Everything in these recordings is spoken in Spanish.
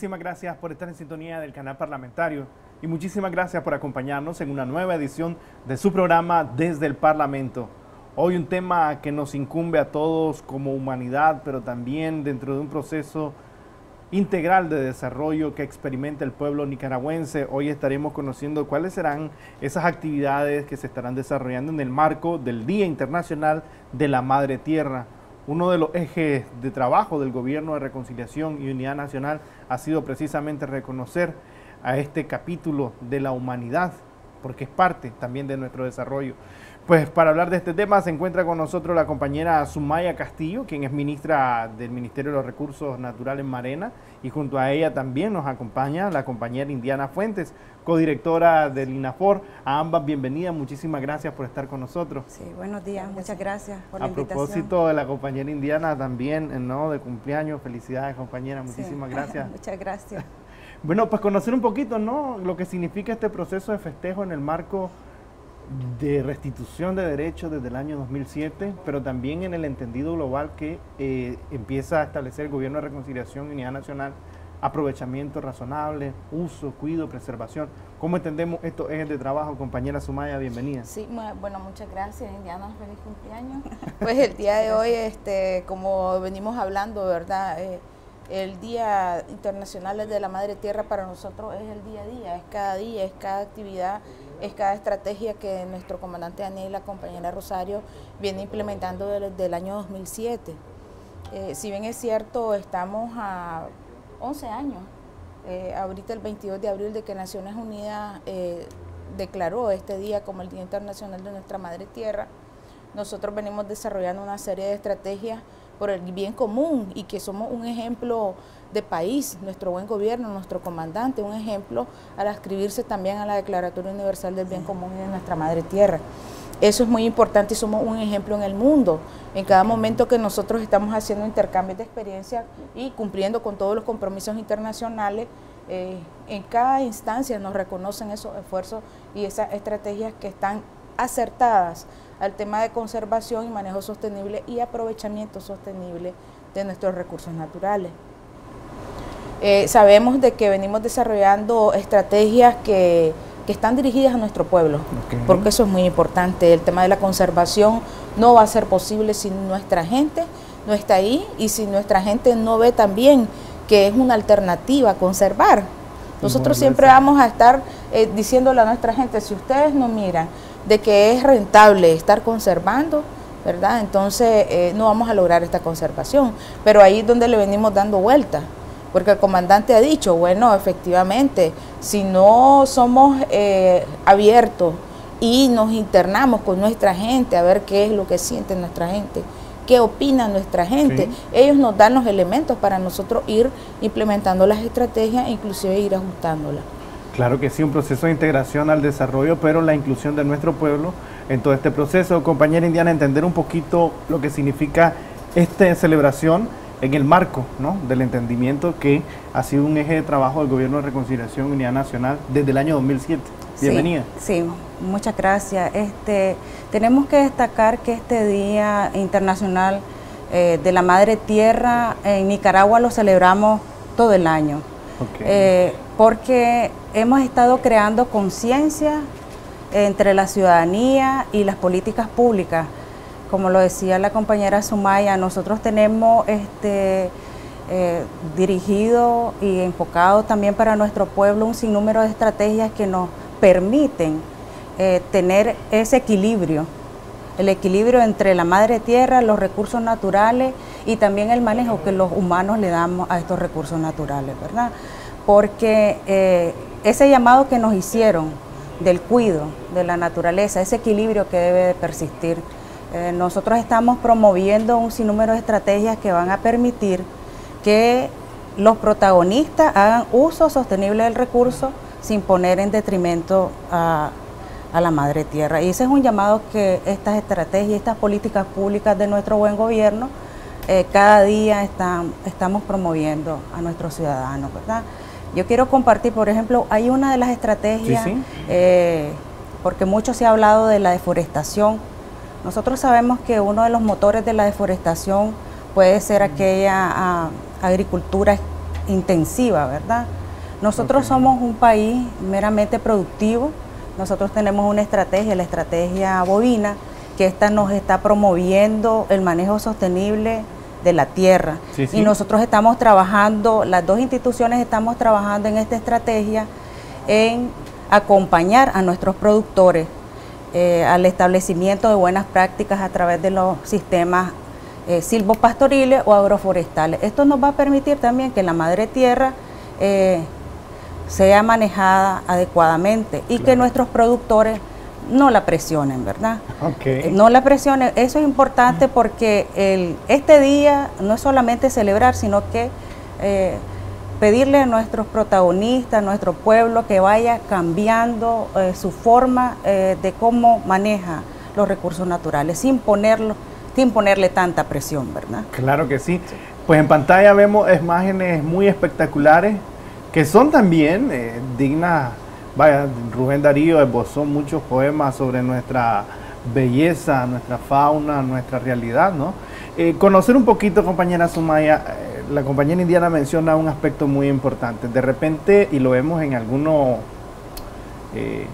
Muchísimas gracias por estar en sintonía del canal parlamentario y muchísimas gracias por acompañarnos en una nueva edición de su programa Desde el Parlamento. Hoy un tema que nos incumbe a todos como humanidad, pero también dentro de un proceso integral de desarrollo que experimenta el pueblo nicaragüense. Hoy estaremos conociendo cuáles serán esas actividades que se estarán desarrollando en el marco del Día Internacional de la Madre Tierra. Uno de los ejes de trabajo del Gobierno de Reconciliación y Unidad Nacional ha sido precisamente reconocer a este capítulo de la humanidad, porque es parte también de nuestro desarrollo. Pues para hablar de este tema se encuentra con nosotros la compañera Sumaya Castillo, quien es ministra del Ministerio de los Recursos Naturales Marena, y junto a ella también nos acompaña la compañera Indiana Fuentes, codirectora del INAFOR. A ambas bienvenidas, muchísimas gracias por estar con nosotros. Sí, buenos días, muchas gracias por la invitación. A propósito de la compañera Indiana también, ¿no? De cumpleaños, felicidades compañera, muchísimas gracias. muchas gracias. Bueno, pues conocer un poquito, ¿no? Lo que significa este proceso de festejo en el marco de restitución de derechos desde el año 2007, pero también en el entendido global que eh, empieza a establecer el Gobierno de Reconciliación y Unidad Nacional, aprovechamiento razonable, uso, cuido, preservación. ¿Cómo entendemos estos ejes de trabajo? Compañera Sumaya, bienvenida. Sí, bueno, muchas gracias, Indiana, feliz cumpleaños. Pues el día de hoy, este, como venimos hablando, ¿verdad? Eh, el Día Internacional de la Madre Tierra para nosotros es el día a día, es cada día, es cada actividad es cada estrategia que nuestro comandante Daniel y la compañera Rosario viene implementando desde el año 2007. Eh, si bien es cierto, estamos a 11 años, eh, ahorita el 22 de abril de que Naciones Unidas eh, declaró este día como el Día Internacional de nuestra Madre Tierra, nosotros venimos desarrollando una serie de estrategias por el bien común y que somos un ejemplo de país, nuestro buen gobierno, nuestro comandante, un ejemplo al ascribirse también a la Declaratoria Universal del Bien Común y de nuestra Madre Tierra. Eso es muy importante y somos un ejemplo en el mundo. En cada momento que nosotros estamos haciendo intercambios de experiencia y cumpliendo con todos los compromisos internacionales, eh, en cada instancia nos reconocen esos esfuerzos y esas estrategias que están acertadas al tema de conservación y manejo sostenible y aprovechamiento sostenible de nuestros recursos naturales. Eh, sabemos de que venimos desarrollando estrategias que, están dirigidas a nuestro pueblo, porque eso es muy importante. El tema de la conservación no va a ser posible si nuestra gente no está ahí y si nuestra gente no ve también que es una alternativa conservar. Nosotros siempre vamos a estar eh, diciéndole a nuestra gente, si ustedes no miran de que es rentable estar conservando, ¿verdad? Entonces eh, no vamos a lograr esta conservación. Pero ahí es donde le venimos dando vuelta porque el comandante ha dicho, bueno, efectivamente, si no somos eh, abiertos y nos internamos con nuestra gente a ver qué es lo que siente nuestra gente, qué opina nuestra gente, ellos nos dan los elementos para nosotros ir implementando las estrategias e inclusive ir ajustándolas. Claro que sí, un proceso de integración al desarrollo, pero la inclusión de nuestro pueblo en todo este proceso. Compañera Indiana, entender un poquito lo que significa esta celebración en el marco ¿no? del entendimiento que ha sido un eje de trabajo del Gobierno de Reconciliación y Unidad Nacional desde el año 2007. Bienvenida. Sí, muchas gracias. Este, tenemos que destacar que este Día Internacional eh, de la Madre Tierra en Nicaragua lo celebramos todo el año, eh, porque hemos estado creando conciencia entre la ciudadanía y las políticas públicas como lo decía la compañera Sumaya, nosotros tenemos este, eh, dirigido y enfocado también para nuestro pueblo un sinnúmero de estrategias que nos permiten eh, tener ese equilibrio, el equilibrio entre la madre tierra, los recursos naturales y también el manejo que los humanos le damos a estos recursos naturales, ¿verdad? Porque eh, ese llamado que nos hicieron del cuido de la naturaleza, ese equilibrio que debe de persistir, eh, nosotros estamos promoviendo un sinnúmero de estrategias que van a permitir que los protagonistas hagan uso sostenible del recurso sin poner en detrimento a, la madre tierra. Y ese es un llamado que estas estrategias, estas políticas públicas de nuestro buen gobierno, eh, cada día están, estamos promoviendo a nuestros ciudadanos, ¿verdad? Yo quiero compartir, por ejemplo, hay una de las estrategias, eh, porque mucho se ha hablado de la deforestación, nosotros sabemos que uno de los motores de la deforestación puede ser aquella ah, agricultura intensiva, ¿verdad? Nosotros somos un país meramente productivo, nosotros tenemos una estrategia, la estrategia bovina, que esta nos está promoviendo el manejo sostenible de la tierra. Y nosotros estamos trabajando, las dos instituciones estamos trabajando en esta estrategia en acompañar a nuestros productores eh, al establecimiento de buenas prácticas a través de los sistemas eh, silvopastoriles o agroforestales. Esto nos va a permitir también que la madre tierra eh, sea manejada adecuadamente y que nuestros productores no la presionen, ¿verdad? Okay. No la presionen. Eso es importante porque el, este día no es solamente celebrar, sino que eh, pedirle a nuestros protagonistas, a nuestro pueblo, que vaya cambiando eh, su forma eh, de cómo maneja los recursos naturales, sin, ponerlo, sin ponerle tanta presión, ¿verdad? Claro que sí. Pues en pantalla vemos imágenes muy espectaculares que son también dignas Vaya, Rubén Darío esbozó muchos poemas sobre nuestra belleza, nuestra fauna, nuestra realidad, ¿no? Eh, conocer un poquito, compañera Sumaya, eh, la compañera indiana menciona un aspecto muy importante. De repente, y lo vemos en algunos eh,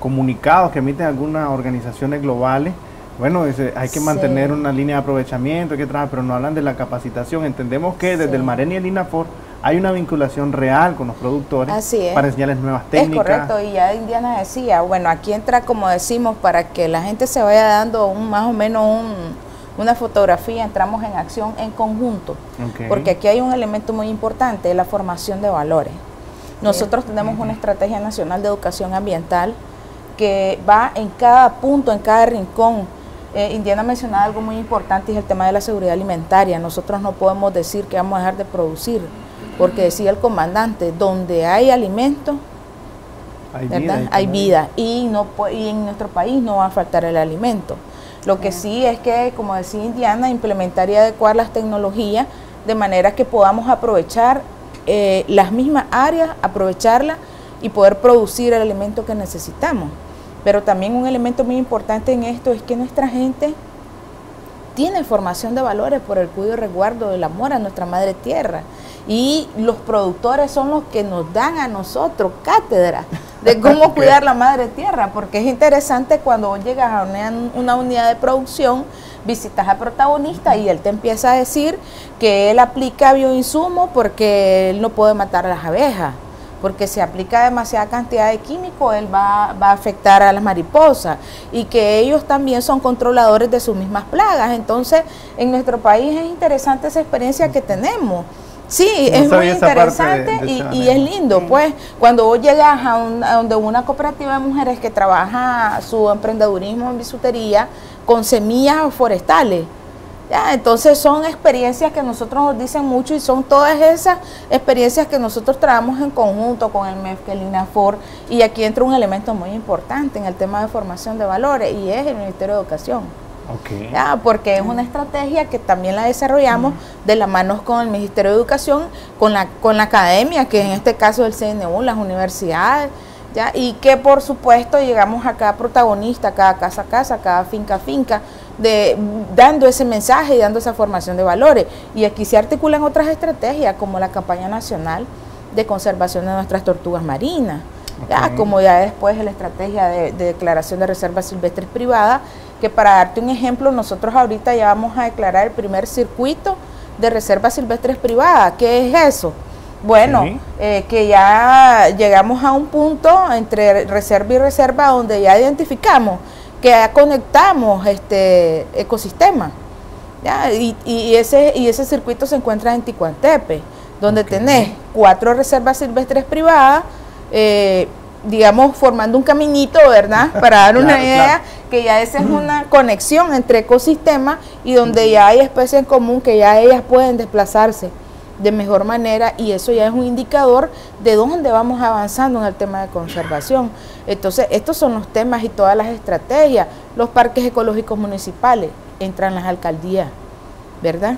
comunicados que emiten algunas organizaciones globales, bueno, hay que mantener una línea de aprovechamiento, que pero no hablan de la capacitación. Entendemos que desde el Maren y el INAFOR hay una vinculación real con los productores para enseñarles nuevas técnicas. Es correcto, y ya Indiana decía, bueno, aquí entra, como decimos, para que la gente se vaya dando un más o menos una fotografía, entramos en acción en conjunto, porque aquí hay un elemento muy importante, la formación de valores. Nosotros tenemos una estrategia nacional de educación ambiental que va en cada punto, en cada rincón. Eh, Indiana mencionaba algo muy importante, es el tema de la seguridad alimentaria. Nosotros no podemos decir que vamos a dejar de producir porque decía el comandante, donde hay alimento, hay vida, Y, no, y en nuestro país no va a faltar el alimento. Lo que sí es que, como decía Indiana, implementar y adecuar las tecnologías de manera que podamos aprovechar eh, las mismas áreas, aprovecharlas y poder producir el alimento que necesitamos. Pero también un elemento muy importante en esto es que nuestra gente tiene formación de valores por el cuidado y resguardo del amor a nuestra madre tierra y los productores son los que nos dan a nosotros cátedra de cómo cuidar la madre tierra, porque es interesante cuando llegas a una, unidad de producción, visitas al protagonista y él te empieza a decir que él aplica bioinsumo porque él no puede matar a las abejas porque si aplica demasiada cantidad de químico, él va, va, a afectar a las mariposas y que ellos también son controladores de sus mismas plagas. Entonces, en nuestro país es interesante esa experiencia que tenemos. Sí, es muy interesante y, es lindo, pues, cuando vos llegas a, donde una cooperativa de mujeres que trabaja su emprendedurismo en bisutería con semillas forestales, ya, entonces son experiencias que nosotros nos dicen mucho y son todas esas experiencias que nosotros trabajamos en conjunto con el MEF, el INAFOR, y aquí entra un elemento muy importante en el tema de formación de valores y es el Ministerio de Educación. Ya, porque es una estrategia que también la desarrollamos de la mano con el Ministerio de Educación, con la, con la academia, que en este caso es el CNU, las universidades, ¿ya? y que por supuesto llegamos a cada protagonista, a cada casa a casa, a cada finca a finca, de, dando ese mensaje y dando esa formación de valores. Y aquí se articulan otras estrategias, como la campaña nacional de conservación de nuestras tortugas marinas. Ya, como ya después la estrategia de, de declaración de reservas silvestres privadas, que para darte un ejemplo, nosotros ahorita ya vamos a declarar el primer circuito de reservas silvestres privadas. ¿Qué es eso? Bueno, eh, que ya llegamos a un punto entre reserva y reserva donde ya identificamos que ya conectamos este ecosistema. Y, ese, y ese circuito se encuentra en Ticuantepe, donde tenés cuatro reservas silvestres privadas, eh, digamos, formando un caminito, ¿verdad? Para dar una idea, que ya esa es una conexión entre ecosistemas y donde ya hay especies en común que ya ellas pueden desplazarse de mejor manera y eso ya es un indicador de dónde vamos avanzando en el tema de conservación. Entonces, estos son los temas y todas las estrategias. Los parques ecológicos municipales entran las alcaldías, ¿verdad?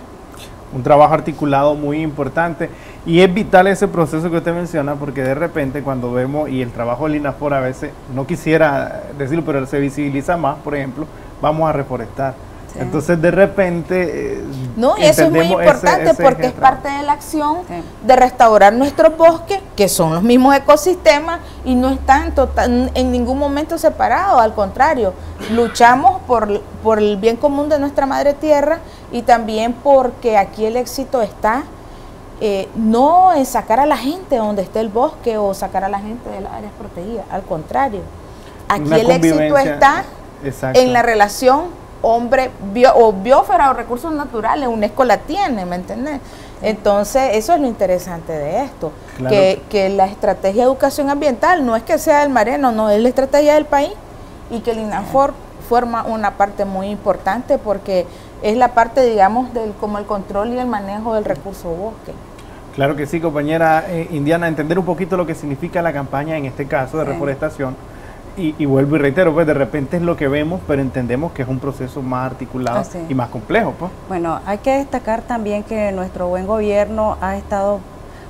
Un trabajo articulado muy importante. Y es vital ese proceso que usted menciona, porque de repente cuando vemos, y el trabajo de Linafor a veces, no quisiera decirlo, pero se visibiliza más, por ejemplo, vamos a reforestar. Entonces de repente... Eh, no, y eso es muy importante porque es parte de la acción de restaurar nuestros bosques, que son los mismos ecosistemas y no están en ningún momento separados, al contrario, luchamos por, por el bien común de nuestra madre tierra y también porque aquí el éxito está eh, no en sacar a la gente donde esté el bosque o sacar a la gente de las áreas protegidas, al contrario, aquí el éxito está en la relación hombre o biófera o recursos naturales, UNESCO la tiene, ¿me entiendes? Entonces, eso es lo interesante de esto, que, la estrategia de educación ambiental no es que sea del Mareno, no, es la estrategia del país y que el INAFOR forma una parte muy importante porque es la parte, digamos, del como el control y el manejo del recurso bosque. Claro que sí, compañera eh, Indiana, entender un poquito lo que significa la campaña en este caso de reforestación y, vuelvo y reitero, pues de repente es lo que vemos, pero entendemos que es un proceso más articulado y más complejo. Pues. Bueno, hay que destacar también que nuestro buen gobierno ha estado,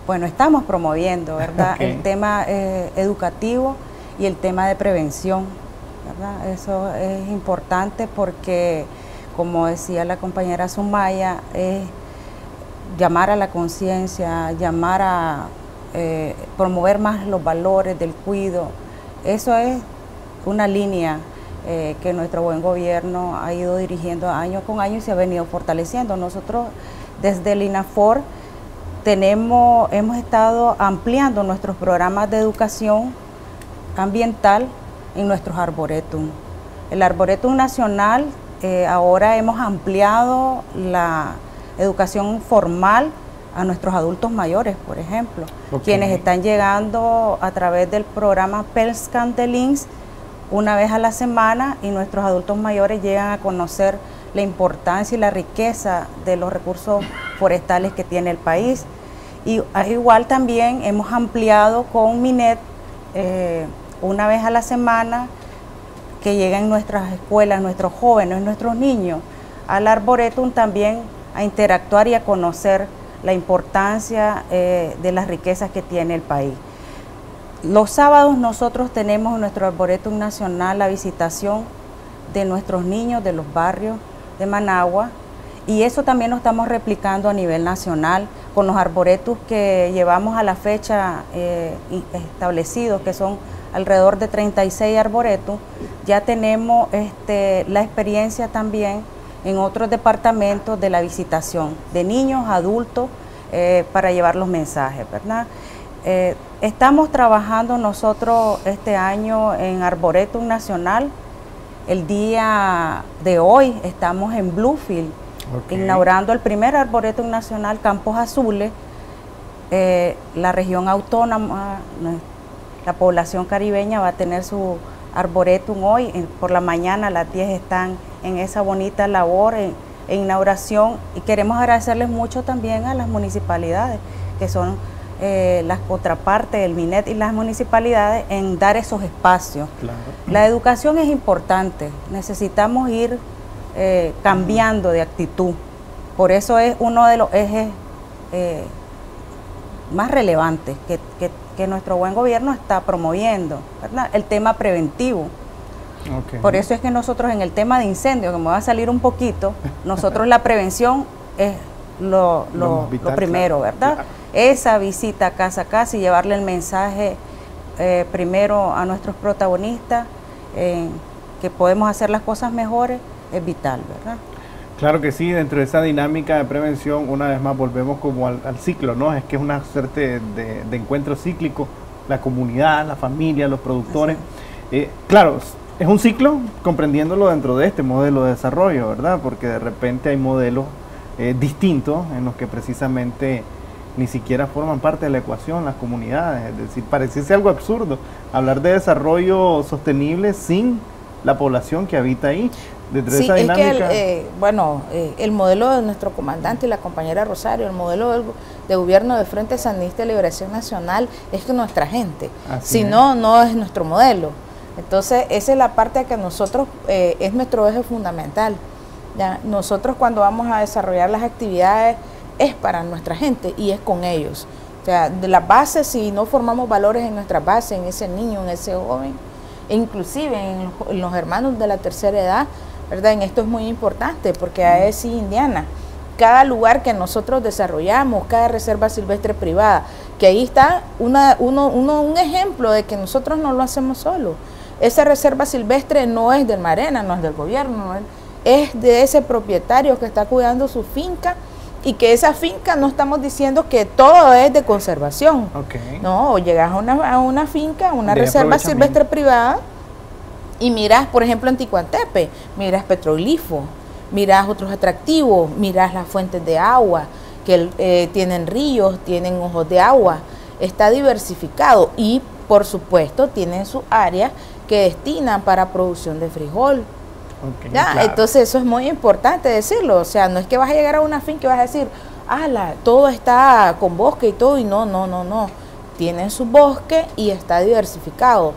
bueno, estamos promoviendo, ¿verdad? El tema eh, educativo y el tema de prevención, ¿verdad? Eso es importante porque, como decía la compañera Sumaya, es llamar a la conciencia, llamar a eh, promover más los valores del cuido. Eso es una línea eh, que nuestro buen gobierno ha ido dirigiendo año con año y se ha venido fortaleciendo. Nosotros desde el INAFOR tenemos, hemos estado ampliando nuestros programas de educación ambiental en nuestros arboretum. El arboretum nacional, eh, ahora hemos ampliado la educación formal a nuestros adultos mayores, por ejemplo, quienes están llegando a través del programa PELSCAN de Links una vez a la semana y nuestros adultos mayores llegan a conocer la importancia y la riqueza de los recursos forestales que tiene el país. Y igual también hemos ampliado con Minet eh, una vez a la semana que llegan nuestras escuelas, nuestros jóvenes, nuestros niños al Arboretum también a interactuar y a conocer la importancia eh, de las riquezas que tiene el país. Los sábados nosotros tenemos en nuestro Arboretum Nacional la visitación de nuestros niños de los barrios de Managua y eso también lo estamos replicando a nivel nacional con los arboretos que llevamos a la fecha eh, establecidos, que son alrededor de 36 arboretos. Ya tenemos este, la experiencia también en otros departamentos de la visitación de niños, adultos, eh, para llevar los mensajes, ¿verdad? Eh, estamos trabajando nosotros este año en Arboretum Nacional. El día de hoy estamos en Bluefield, inaugurando el primer Arboretum Nacional Campos Azules. Eh, la región autónoma, la población caribeña va a tener su Arboretum hoy. por la mañana a las 10 están en esa bonita labor en inauguración y queremos agradecerles mucho también a las municipalidades que son eh, las contrapartes, el MINET y las municipalidades en dar esos espacios. La educación es importante, necesitamos ir eh, cambiando de actitud. Por eso es uno de los ejes eh, más relevantes que, nuestro buen gobierno está promoviendo, el tema preventivo. Por eso es que nosotros en el tema de incendio, que me va a salir un poquito, nosotros la prevención es lo, lo, primero, ¿verdad? esa visita casa a casa y llevarle el mensaje eh, primero a nuestros protagonistas que podemos hacer las cosas mejores es vital, ¿verdad? Claro que sí, dentro de esa dinámica de prevención, una vez más volvemos como al, ciclo, ¿no? Es que es una suerte de, encuentro cíclico, la comunidad, la familia, los productores. Eh, claro, es un ciclo comprendiéndolo dentro de este modelo de desarrollo, ¿verdad? Porque de repente hay modelos eh, distintos en los que precisamente ni siquiera forman parte de la ecuación las comunidades. Es decir, pareciese algo absurdo hablar de desarrollo sostenible sin la población que habita ahí. Sí, es que el, eh, bueno, eh, el modelo de nuestro comandante y la compañera Rosario, el modelo de gobierno de Frente Sandinista de Liberación Nacional es que nuestra gente, si no, no es nuestro modelo. Entonces, esa es la parte que nosotros, eh, es nuestro eje fundamental. ¿ya? Nosotros cuando vamos a desarrollar las actividades es para nuestra gente y es con ellos. O sea, de las bases, si no formamos valores en nuestra base, en ese niño, en ese joven, e inclusive en, los hermanos de la tercera edad, ¿verdad? En esto es muy importante porque a sí, Indiana, cada lugar que nosotros desarrollamos, cada reserva silvestre privada, que ahí está una, uno, uno, un ejemplo de que nosotros no lo hacemos solo. Esa reserva silvestre no es del Marena, no es del gobierno, es de ese propietario que está cuidando su finca y que esa finca no estamos diciendo que todo es de conservación. No, llegas a una, a una finca, una reserva silvestre privada y miras, por ejemplo, en Ticuantepe, miras petroglifo, miras otros atractivos, miras las fuentes de agua, que eh, tienen ríos, tienen ojos de agua, está diversificado y por supuesto tienen su área que destinan para producción de frijol. Entonces eso es muy importante decirlo, o sea, no es que vas a llegar a una finca y vas a decir, ala, todo está con bosque y todo, y no, no, no, no, tienen su bosque y está diversificado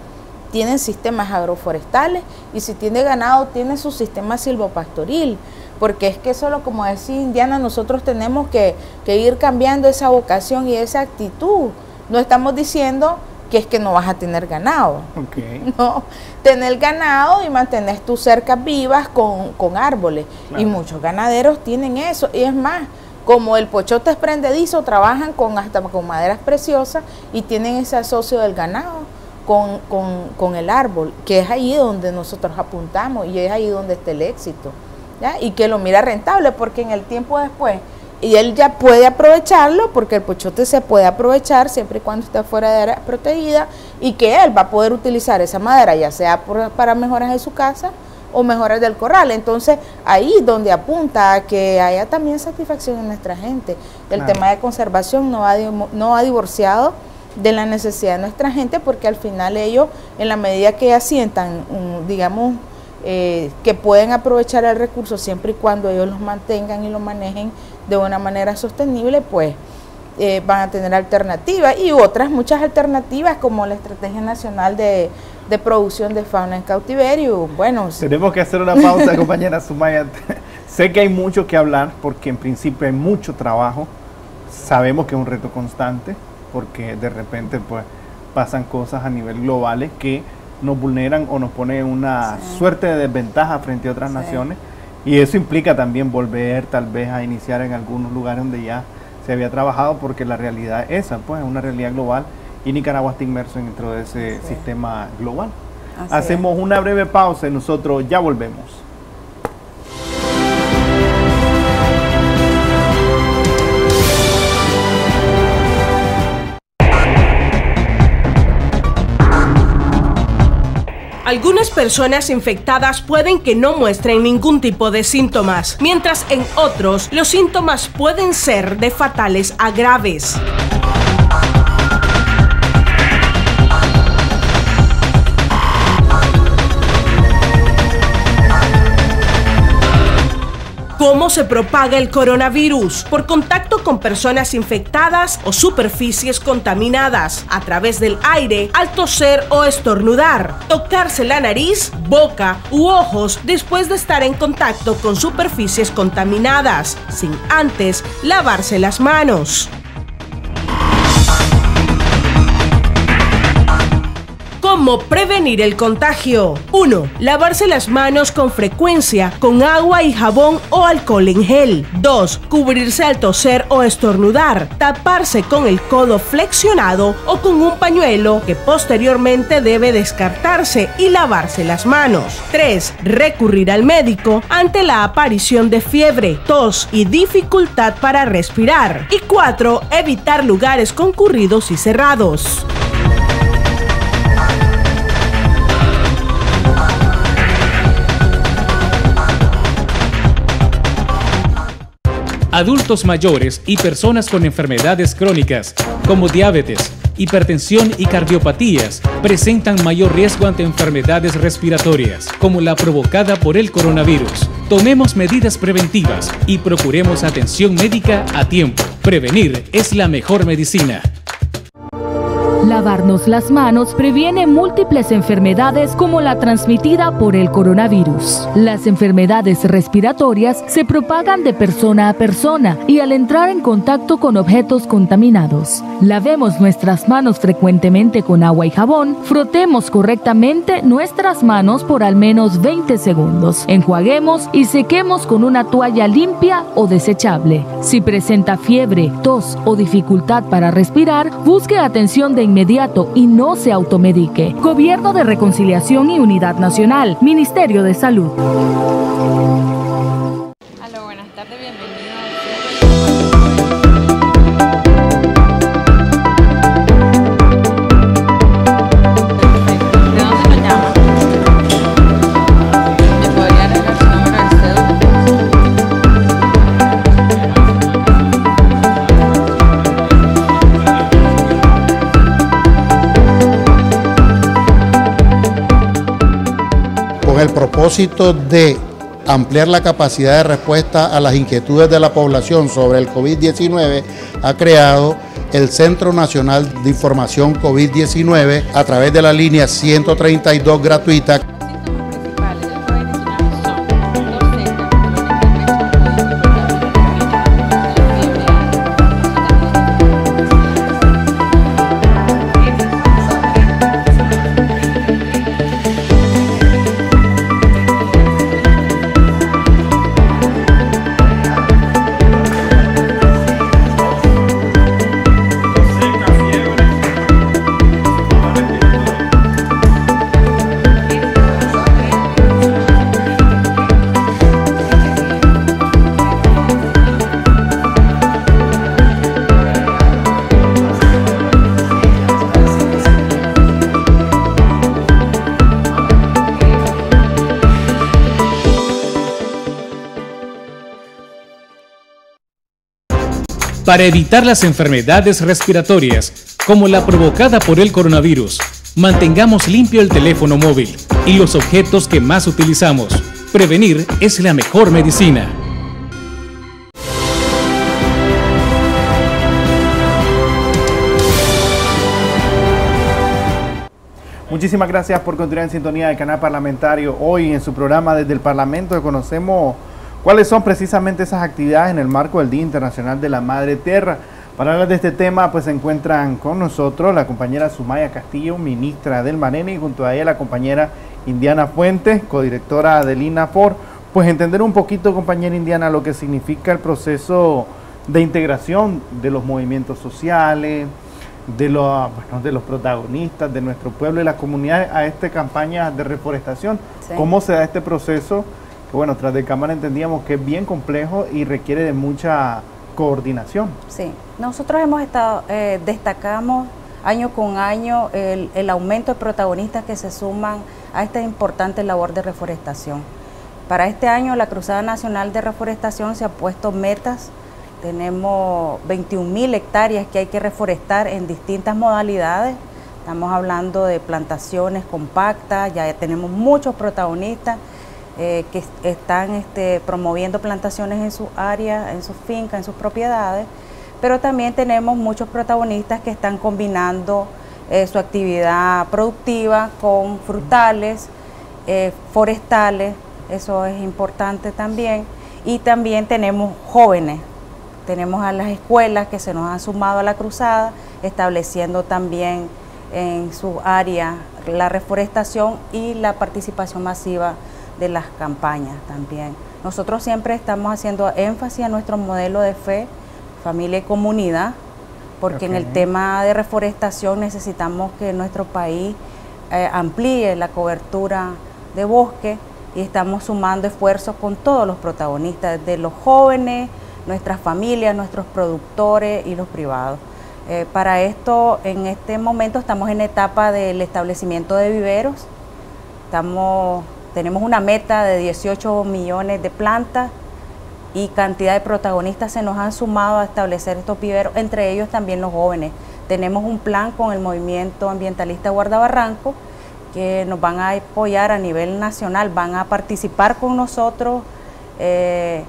tienen sistemas agroforestales y si tiene ganado tiene su sistema silvopastoril, porque es que solo como decía Indiana, nosotros tenemos que, ir cambiando esa vocación y esa actitud. No estamos diciendo que es que no vas a tener ganado. No, tener ganado y mantener tus cercas vivas con, árboles. Y muchos ganaderos tienen eso. Y es más, como el pochote es prendedizo, trabajan con hasta con maderas preciosas y tienen ese asocio del ganado con, el árbol, que es ahí donde nosotros apuntamos y es ahí donde está el éxito. Y que lo mira rentable, porque en el tiempo después, y él ya puede aprovecharlo, porque el pochote se puede aprovechar siempre y cuando esté fuera de área protegida, y que él va a poder utilizar esa madera, ya sea para mejoras de su casa o mejoras del corral. Entonces, ahí donde apunta a que haya también satisfacción en nuestra gente. El tema de conservación no ha, no ha divorciado de la necesidad de nuestra gente, porque al final ellos, en la medida que asientan, digamos, eh, que pueden aprovechar el recurso siempre y cuando ellos los mantengan y lo manejen de una manera sostenible, pues eh, van a tener alternativas y otras muchas alternativas como la Estrategia Nacional de, de Producción de Fauna en Cautiverio. Bueno, tenemos que hacer una pausa, compañera Sumaya. sé que hay mucho que hablar porque en principio hay mucho trabajo. Sabemos que es un reto constante porque de repente pues pasan cosas a nivel globales que nos vulneran o nos ponen una suerte de desventaja frente a otras naciones. Y eso implica también volver tal vez a iniciar en algunos lugares donde ya se había trabajado porque la realidad es esa, pues es una realidad global y Nicaragua está inmerso dentro de ese sistema global. Hacemos una breve pausa y nosotros ya volvemos. Algunas personas infectadas pueden que no muestren ningún tipo de síntomas, mientras en otros los síntomas pueden ser de fatales a graves. ¿Cómo se propaga el coronavirus? Por contacto con personas infectadas o superficies contaminadas, a través del aire, al toser o estornudar, tocarse la nariz, boca u ojos después de estar en contacto con superficies contaminadas, sin antes lavarse las manos. ¿Cómo prevenir el contagio? 1. Lavarse las manos con frecuencia con agua y jabón o alcohol en gel. 2. Cubrirse al toser o estornudar. Taparse con el codo flexionado o con un pañuelo que posteriormente debe descartarse y lavarse las manos. 3. Recurrir al médico ante la aparición de fiebre, tos y dificultad para respirar. Y 4. Evitar lugares concurridos y cerrados. Adultos mayores y personas con enfermedades crónicas como diabetes, hipertensión y cardiopatías presentan mayor riesgo ante enfermedades respiratorias, como la provocada por el coronavirus. Tomemos medidas preventivas y procuremos atención médica a tiempo. Prevenir es la mejor medicina. Lavarnos las manos previene múltiples enfermedades como la transmitida por el coronavirus. Las enfermedades respiratorias se propagan de persona a persona y al entrar en contacto con objetos contaminados. Lavemos nuestras manos frecuentemente con agua y jabón, frotemos correctamente nuestras manos por al menos 20 segundos, enjuaguemos y sequemos con una toalla limpia o desechable. Si presenta fiebre, tos o dificultad para respirar, busque atención de inmediato y no se automedique. Gobierno de Reconciliación y Unidad Nacional, Ministerio de Salud. De ampliar la capacidad de respuesta a las inquietudes de la población sobre el COVID-19, ha creado el Centro Nacional de Información COVID-19 a través de la línea 132 gratuita. Para evitar las enfermedades respiratorias, como la provocada por el coronavirus. Mantengamos limpio el teléfono móvil y los objetos que más utilizamos. Prevenir es la mejor medicina. Muchísimas gracias por continuar en sintonía del canal parlamentario. Hoy en su programa desde el Parlamento conocemos ¿Cuáles son precisamente esas actividades en el marco del Día Internacional de la Madre Tierra? Para hablar de este tema, pues se encuentran con nosotros la compañera Sumaya Castillo, ministra del Manene, y junto a ella la compañera Indiana Fuentes, codirectora del INAFOR. Pues entender un poquito, compañera Indiana, lo que significa el proceso de integración de los movimientos sociales, de los, de los protagonistas de nuestro pueblo y la comunidad a esta campaña de reforestación. ¿Cómo se da este proceso? Bueno, tras de cámara entendíamos que es bien complejo y requiere de mucha coordinación. Sí, nosotros hemos estado, eh, destacamos año con año el, el, aumento de protagonistas que se suman a esta importante labor de reforestación. Para este año la Cruzada Nacional de Reforestación se ha puesto metas, tenemos 21 mil hectáreas que hay que reforestar en distintas modalidades, estamos hablando de plantaciones compactas, ya tenemos muchos protagonistas, eh, que están este, promoviendo plantaciones en su área, en sus fincas, en sus propiedades, pero también tenemos muchos protagonistas que están combinando eh, su actividad productiva con frutales, eh, forestales, eso es importante también, y también tenemos jóvenes, tenemos a las escuelas que se nos han sumado a la cruzada, estableciendo también en su área la reforestación y la participación masiva de las campañas también. Nosotros siempre estamos haciendo énfasis a nuestro modelo de fe, familia y comunidad, porque en el tema de reforestación necesitamos que nuestro país eh, amplíe la cobertura de bosque y estamos sumando esfuerzos con todos los protagonistas, desde los jóvenes, nuestras familias, nuestros productores y los privados. Eh, para esto, en este momento estamos en etapa del establecimiento de viveros, estamos tenemos una meta de 18 millones de plantas y cantidad de protagonistas se nos han sumado a establecer estos viveros, entre ellos también los jóvenes. Tenemos un plan con el movimiento ambientalista Guardabarranco que nos van a apoyar a nivel nacional, van a participar con nosotros eh,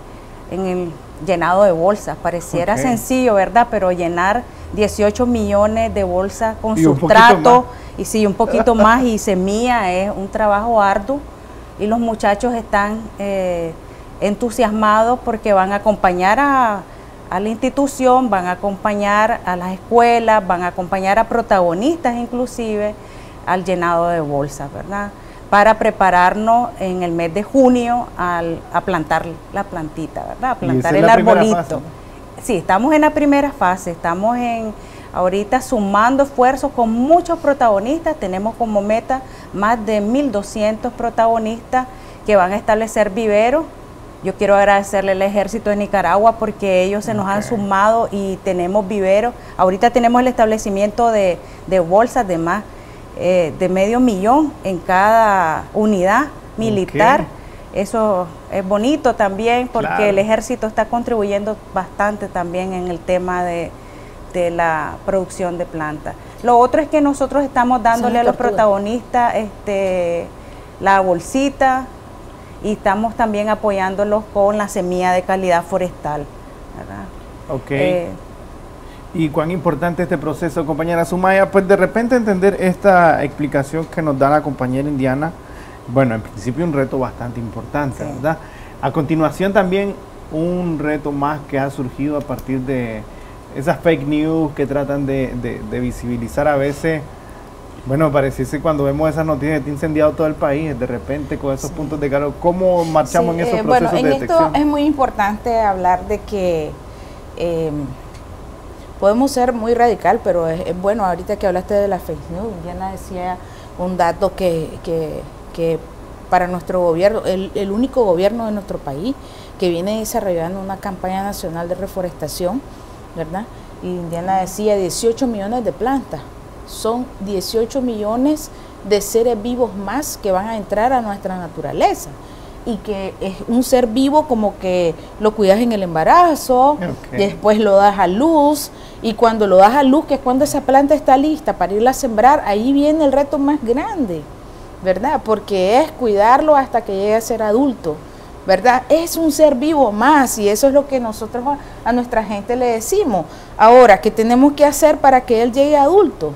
en el llenado de bolsas. Pareciera sencillo, ¿verdad? Pero llenar 18 millones de bolsas con sustrato y sí, un poquito más y semilla, es un trabajo arduo y los muchachos están eh, entusiasmados porque van a acompañar a, a, la institución, van a acompañar a las escuelas, van a acompañar a protagonistas inclusive al llenado de bolsas, ¿verdad? Para prepararnos en el mes de junio al, a plantar la plantita, ¿verdad? A plantar el arbolito. Sí, estamos en la primera fase, estamos en ahorita sumando esfuerzos con muchos protagonistas, tenemos como meta más de 1.200 protagonistas que van a establecer viveros. Yo quiero agradecerle al ejército de Nicaragua porque ellos se nos han sumado y tenemos viveros. Ahorita tenemos el establecimiento de, bolsas de más eh, de medio millón en cada unidad militar. Eso es bonito también porque el ejército está contribuyendo bastante también en el tema de, la producción de plantas. Lo otro es que nosotros estamos dándole a los protagonistas este, la bolsita y estamos también apoyándolos con la semilla de calidad forestal. Ok. Eh, ¿Y cuán importante este proceso, compañera Sumaya? Pues de repente entender esta explicación que nos da la compañera Indiana bueno, en principio un reto bastante importante, ¿verdad? A continuación también un reto más que ha surgido a partir de esas fake news que tratan de, visibilizar a veces. Bueno, pareciese cuando vemos esas noticias que está incendiado todo el país, de repente con esos puntos de calor, ¿cómo marchamos en esos eh, procesos bueno, en esto es muy importante hablar de que em, podemos ser muy radical, pero es, bueno, ahorita que hablaste de la fake news, Diana decía un dato que, que que para nuestro gobierno, el, único gobierno de nuestro país que viene desarrollando una campaña nacional de reforestación, ¿verdad? Y Indiana decía 18 millones de plantas, son 18 millones de seres vivos más que van a entrar a nuestra naturaleza y que es un ser vivo como que lo cuidas en el embarazo, después lo das a luz y cuando lo das a luz, que es cuando esa planta está lista para irla a sembrar, ahí viene el reto más grande ¿verdad? Porque es cuidarlo hasta que llegue a ser adulto, ¿verdad? Es un ser vivo más y eso es lo que nosotros a, nuestra gente le decimos. Ahora, ¿qué tenemos que hacer para que él llegue adulto?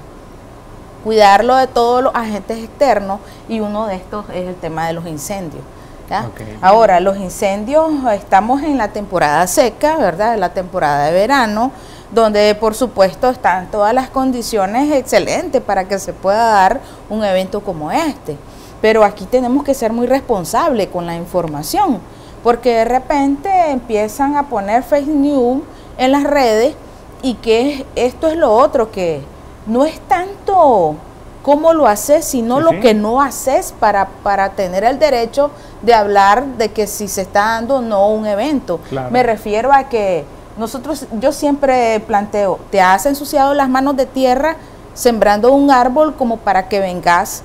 Cuidarlo de todos los agentes externos y uno de estos es el tema de los incendios. Ahora, los incendios, estamos en la temporada seca, ¿verdad? La temporada de verano donde por supuesto están todas las condiciones excelentes para que se pueda dar un evento como este. Pero aquí tenemos que ser muy responsables con la información, porque de repente empiezan a poner fake news en las redes y que esto es lo otro, que no es tanto cómo lo haces, sino lo que no haces para, para tener el derecho de hablar de que si se está dando o no un evento. Me refiero a que nosotros, yo siempre planteo, te has ensuciado las manos de tierra sembrando un árbol como para que vengas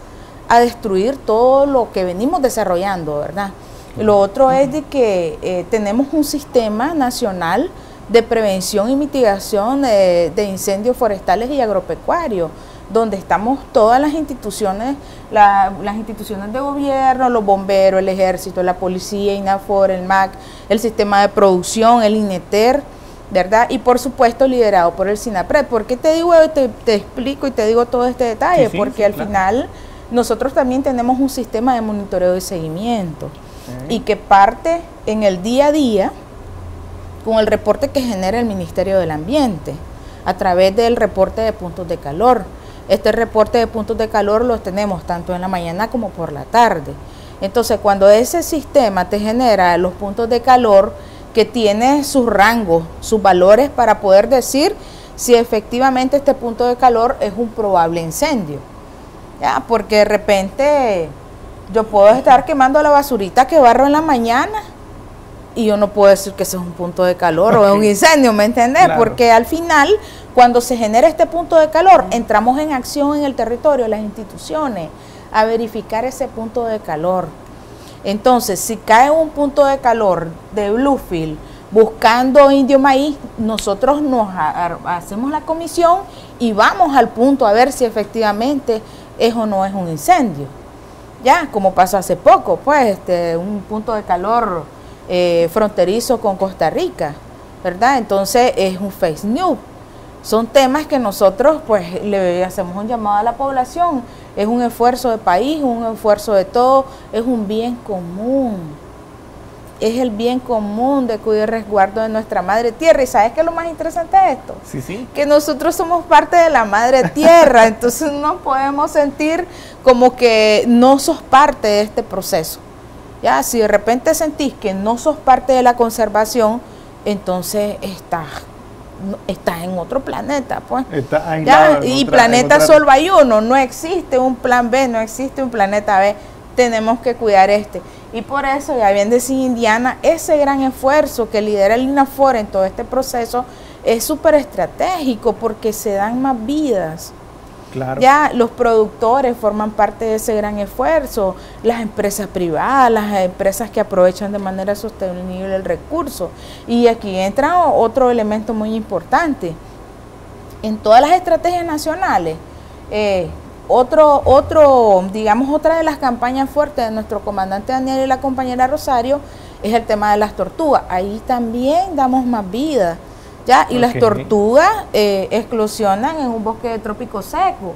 a destruir todo lo que venimos desarrollando, ¿verdad? Lo otro es de que eh, tenemos un sistema nacional de prevención y mitigación de, incendios forestales y agropecuarios, donde estamos todas las instituciones, las instituciones de gobierno, los bomberos, el ejército, la policía, INAFOR, el MAC, el sistema de producción, el INETER, ¿verdad? Y por supuesto liderado por el SINAPRED. ¿Por qué te digo, te, te explico y te digo todo este detalle? Porque al final nosotros también tenemos un sistema de monitoreo y seguimiento y que parte en el día a día con el reporte que genera el Ministerio del Ambiente a través del reporte de puntos de calor. Este reporte de puntos de calor los tenemos tanto en la mañana como por la tarde. Entonces, cuando ese sistema te genera los puntos de calor, que tiene sus rangos, sus valores para poder decir si efectivamente este punto de calor es un probable incendio. ¿Ya? Porque de repente yo puedo estar quemando la basurita que barro en la mañana y yo no puedo decir que ese es un punto de calor o es un incendio, ¿me entendés? Porque al final, cuando se genera este punto de calor, entramos en acción en el territorio, las instituciones, a verificar ese punto de calor. Entonces, si cae un punto de calor de Bluefield buscando indio maíz, nosotros nos hacemos la comisión y vamos al punto a ver si efectivamente es o no es un incendio. Ya, como pasó hace poco, pues, este, un punto de calor eh, fronterizo con Costa Rica, ¿verdad? Entonces es un face news. Son temas que nosotros pues le hacemos un llamado a la población. Es un esfuerzo de país, un esfuerzo de todo, es un bien común. Es el bien común de cuidar el resguardo de nuestra madre tierra. ¿Y sabes qué es lo más interesante de esto? Sí, sí. Que nosotros somos parte de la madre tierra, entonces no podemos sentir como que no sos parte de este proceso. Ya, si de repente sentís que no sos parte de la conservación, entonces estás está en otro planeta, pues. Está y planeta solo hay uno, no existe un plan B, no existe un planeta B. Tenemos que cuidar este. Y por eso, ya bien decía Indiana, ese gran esfuerzo que lidera el INAFOR en todo este proceso es súper estratégico porque se dan más vidas. Ya los productores forman parte de ese gran esfuerzo, las empresas privadas, las empresas que aprovechan de manera sostenible el recurso. Y aquí entra otro elemento muy importante. En todas las estrategias nacionales, eh, otro, otro, digamos, otra de las campañas fuertes de nuestro comandante Daniel y la compañera Rosario es el tema de las tortugas. Ahí también damos más vida ¿ya? Y las tortugas eh, en un bosque de trópico seco.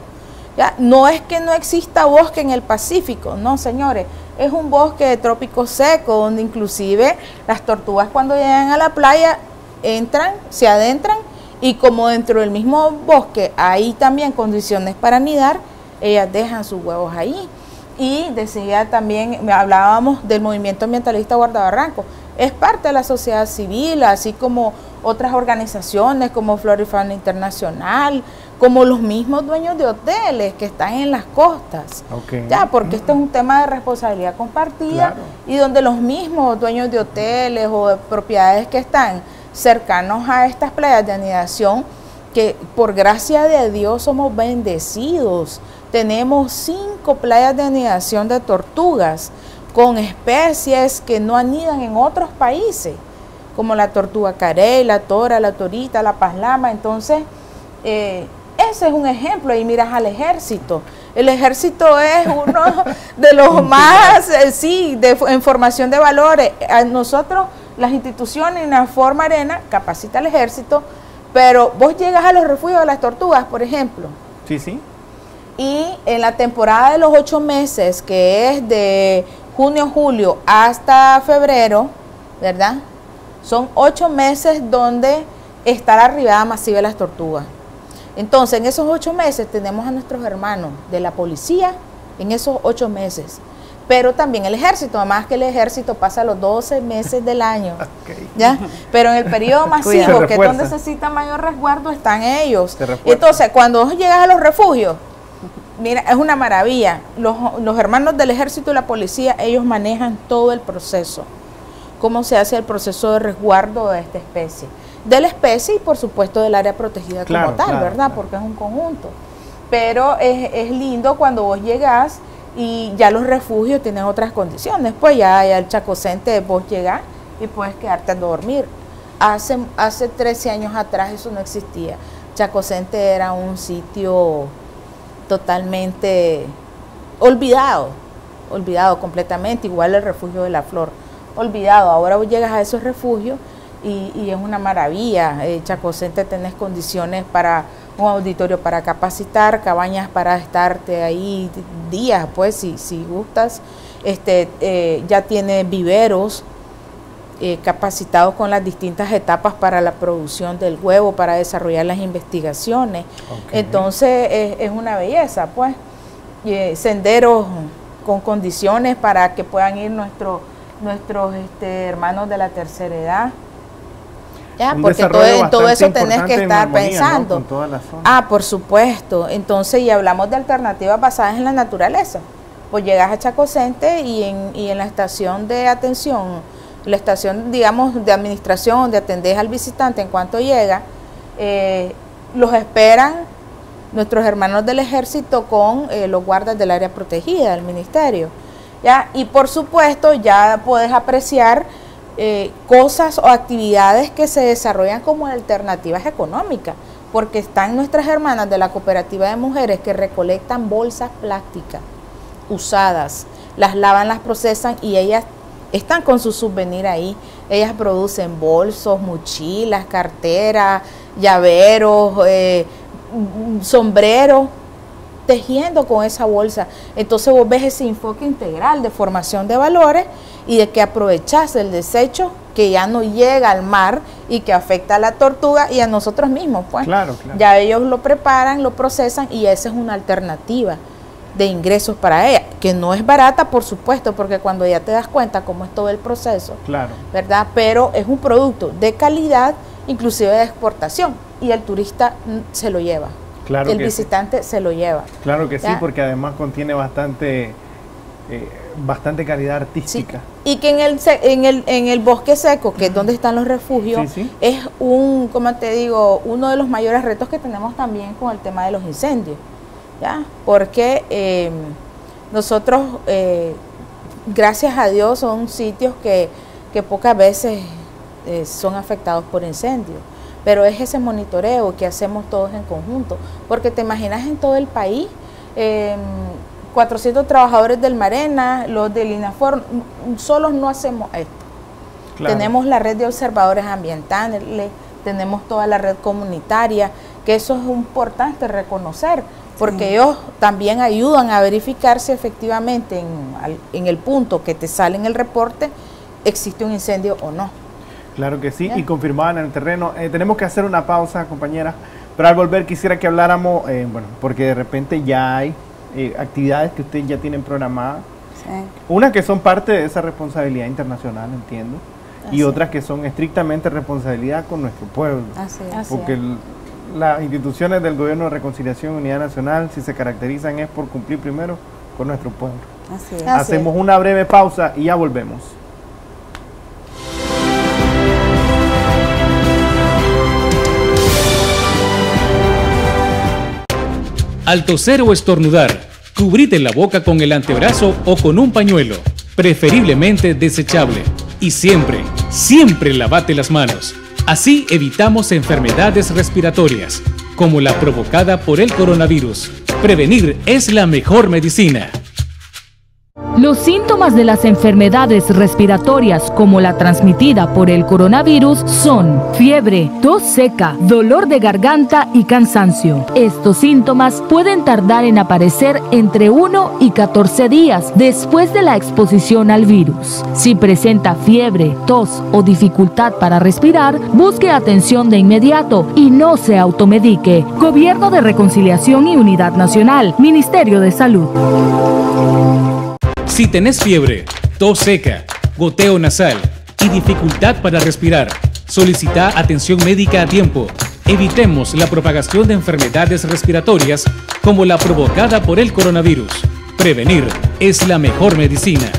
¿ya? No es que no exista bosque en el Pacífico, no, señores, es un bosque de trópico seco donde inclusive las tortugas cuando llegan a la playa entran, se adentran y como dentro del mismo bosque hay también condiciones para anidar, ellas dejan sus huevos ahí. Y decía también, hablábamos del movimiento ambientalista Guardabarranco, es parte de la sociedad civil, así como otras organizaciones como Florifan Internacional, como los mismos dueños de hoteles que están en las costas. Ya, porque este es un tema de responsabilidad compartida y donde los mismos dueños de hoteles o de propiedades que están cercanos a estas playas de anidación, que por gracia de Dios somos bendecidos. Tenemos cinco playas de anidación de tortugas con especies que no anidan en otros países como la tortuga carey, la tora, la torita, la paslama. Entonces, eh, ese es un ejemplo. Y miras al ejército. El ejército es uno de los más, eh, sí, de, en formación de valores. A nosotros, las instituciones, en la forma arena, capacita al ejército, pero vos llegas a los refugios de las tortugas, por ejemplo. Sí, sí. Y en la temporada de los ocho meses, que es de junio, julio hasta febrero, ¿verdad? Son ocho meses donde está la arribada masiva de las tortugas. Entonces, en esos ocho meses tenemos a nuestros hermanos de la policía, en esos ocho meses, pero también el ejército, además que el ejército pasa los 12 meses del año, ¿ya? Pero en el periodo masivo, que es donde necesita mayor resguardo, están ellos. Entonces, cuando llegas a los refugios, mira, es una maravilla. Los, los hermanos del ejército y la policía, ellos manejan todo el proceso cómo se hace el proceso de resguardo de esta especie. De la especie y por supuesto del área protegida como tal, ¿verdad? Porque es un conjunto. Pero es, lindo cuando vos llegás y ya los refugios tienen otras condiciones. Pues ya, ya el chacocente vos llegás y puedes quedarte a dormir. Hace, hace 13 años atrás eso no existía. Chacocente era un sitio totalmente olvidado, olvidado completamente, igual el refugio de la flor olvidado. Ahora vos llegas a esos refugios y, es una maravilla. Eh, Chacocente tenés condiciones para un auditorio para capacitar, cabañas para estarte ahí días, pues, si, si gustas. Este, eh, ya tiene viveros eh, capacitados con las distintas etapas para la producción del huevo, para desarrollar las investigaciones. Entonces, es, es, una belleza, pues. senderos con condiciones para que puedan ir nuestros nuestros este, hermanos de la tercera edad. Ya, porque todo, todo, eso tenés que estar pensando. Ah, por supuesto. Entonces, y hablamos de alternativas basadas en la naturaleza. Pues llegas a Chacocente y en, y en la estación de atención, la estación, digamos, de administración, donde atendés al visitante en cuanto llega, eh, los esperan nuestros hermanos del ejército con eh, los guardas del área protegida del ministerio y por supuesto ya puedes apreciar eh, cosas o actividades que se desarrollan como alternativas económicas, porque están nuestras hermanas de la cooperativa de mujeres que recolectan bolsas plásticas usadas, las lavan, las procesan y ellas están con su souvenir ahí. Ellas producen bolsos, mochilas, carteras, llaveros, eh, sombreros, tejiendo con esa bolsa. Entonces vos ves ese enfoque integral de formación de valores y de que aprovechas el desecho que ya no llega al mar y que afecta a la tortuga y a nosotros mismos, pues. Claro, claro. Ya ellos lo preparan, lo procesan y esa es una alternativa de ingresos para ella, que no es barata, por supuesto, porque cuando ya te das cuenta cómo es todo el proceso, claro. ¿verdad? Pero es un producto de calidad, inclusive de exportación, y el turista se lo lleva. Claro el visitante se lo lleva. Claro que sí, porque además contiene bastante eh, bastante calidad artística. Y que en el, en, el, en el bosque seco, que es donde están los refugios, es un, como te digo, uno de los mayores retos que tenemos también con el tema de los incendios. ¿ya? Porque eh, nosotros, eh, gracias a Dios, son sitios que, que pocas veces son afectados por incendios. Pero es ese monitoreo que hacemos todos en conjunto, porque te imaginas en todo el país, 400 em, trabajadores del Marena, los del INAFOR, solos no hacemos esto. Tenemos la red de observadores ambientales, tenemos toda la red comunitaria, que eso es importante reconocer, porque ellos también ayudan a verificar si efectivamente en, en el punto que te sale en el reporte existe un incendio o no. Claro que sí, y confirmaban en el terreno. Eh, tenemos que hacer una pausa, compañera, pero al volver quisiera que habláramos, eh, bueno, porque de repente ya hay eh, actividades que ustedes ya tienen programadas. Sí. Unas que son parte de esa responsabilidad internacional, entiendo, y otras que son estrictamente responsabilidad con nuestro pueblo. Así es. Porque las instituciones del Gobierno de Reconciliación y Unidad Nacional, si se caracterizan, es por cumplir primero con nuestro pueblo. Así es. Hacemos una breve pausa y ya volvemos. Al toser o estornudar, cubrite la boca con el antebrazo o con un pañuelo, preferiblemente desechable. Y siempre, siempre lavate las manos. Así evitamos enfermedades respiratorias, como la provocada por el coronavirus. Prevenir es la mejor medicina. Los síntomas de las enfermedades respiratorias como la transmitida por el coronavirus son fiebre, tos seca, dolor de garganta y cansancio. Estos síntomas pueden tardar en aparecer entre 1 y 14 días después de la exposición al virus. Si presenta fiebre, tos o dificultad para respirar, busque atención de inmediato y no se automedique. Gobierno de Reconciliación y Unidad Nacional, Ministerio de Salud. Si tenés fiebre, tos seca, goteo nasal y dificultad para respirar, solicita atención médica a tiempo. Evitemos la propagación de enfermedades respiratorias como la provocada por el coronavirus. Prevenir es la mejor medicina.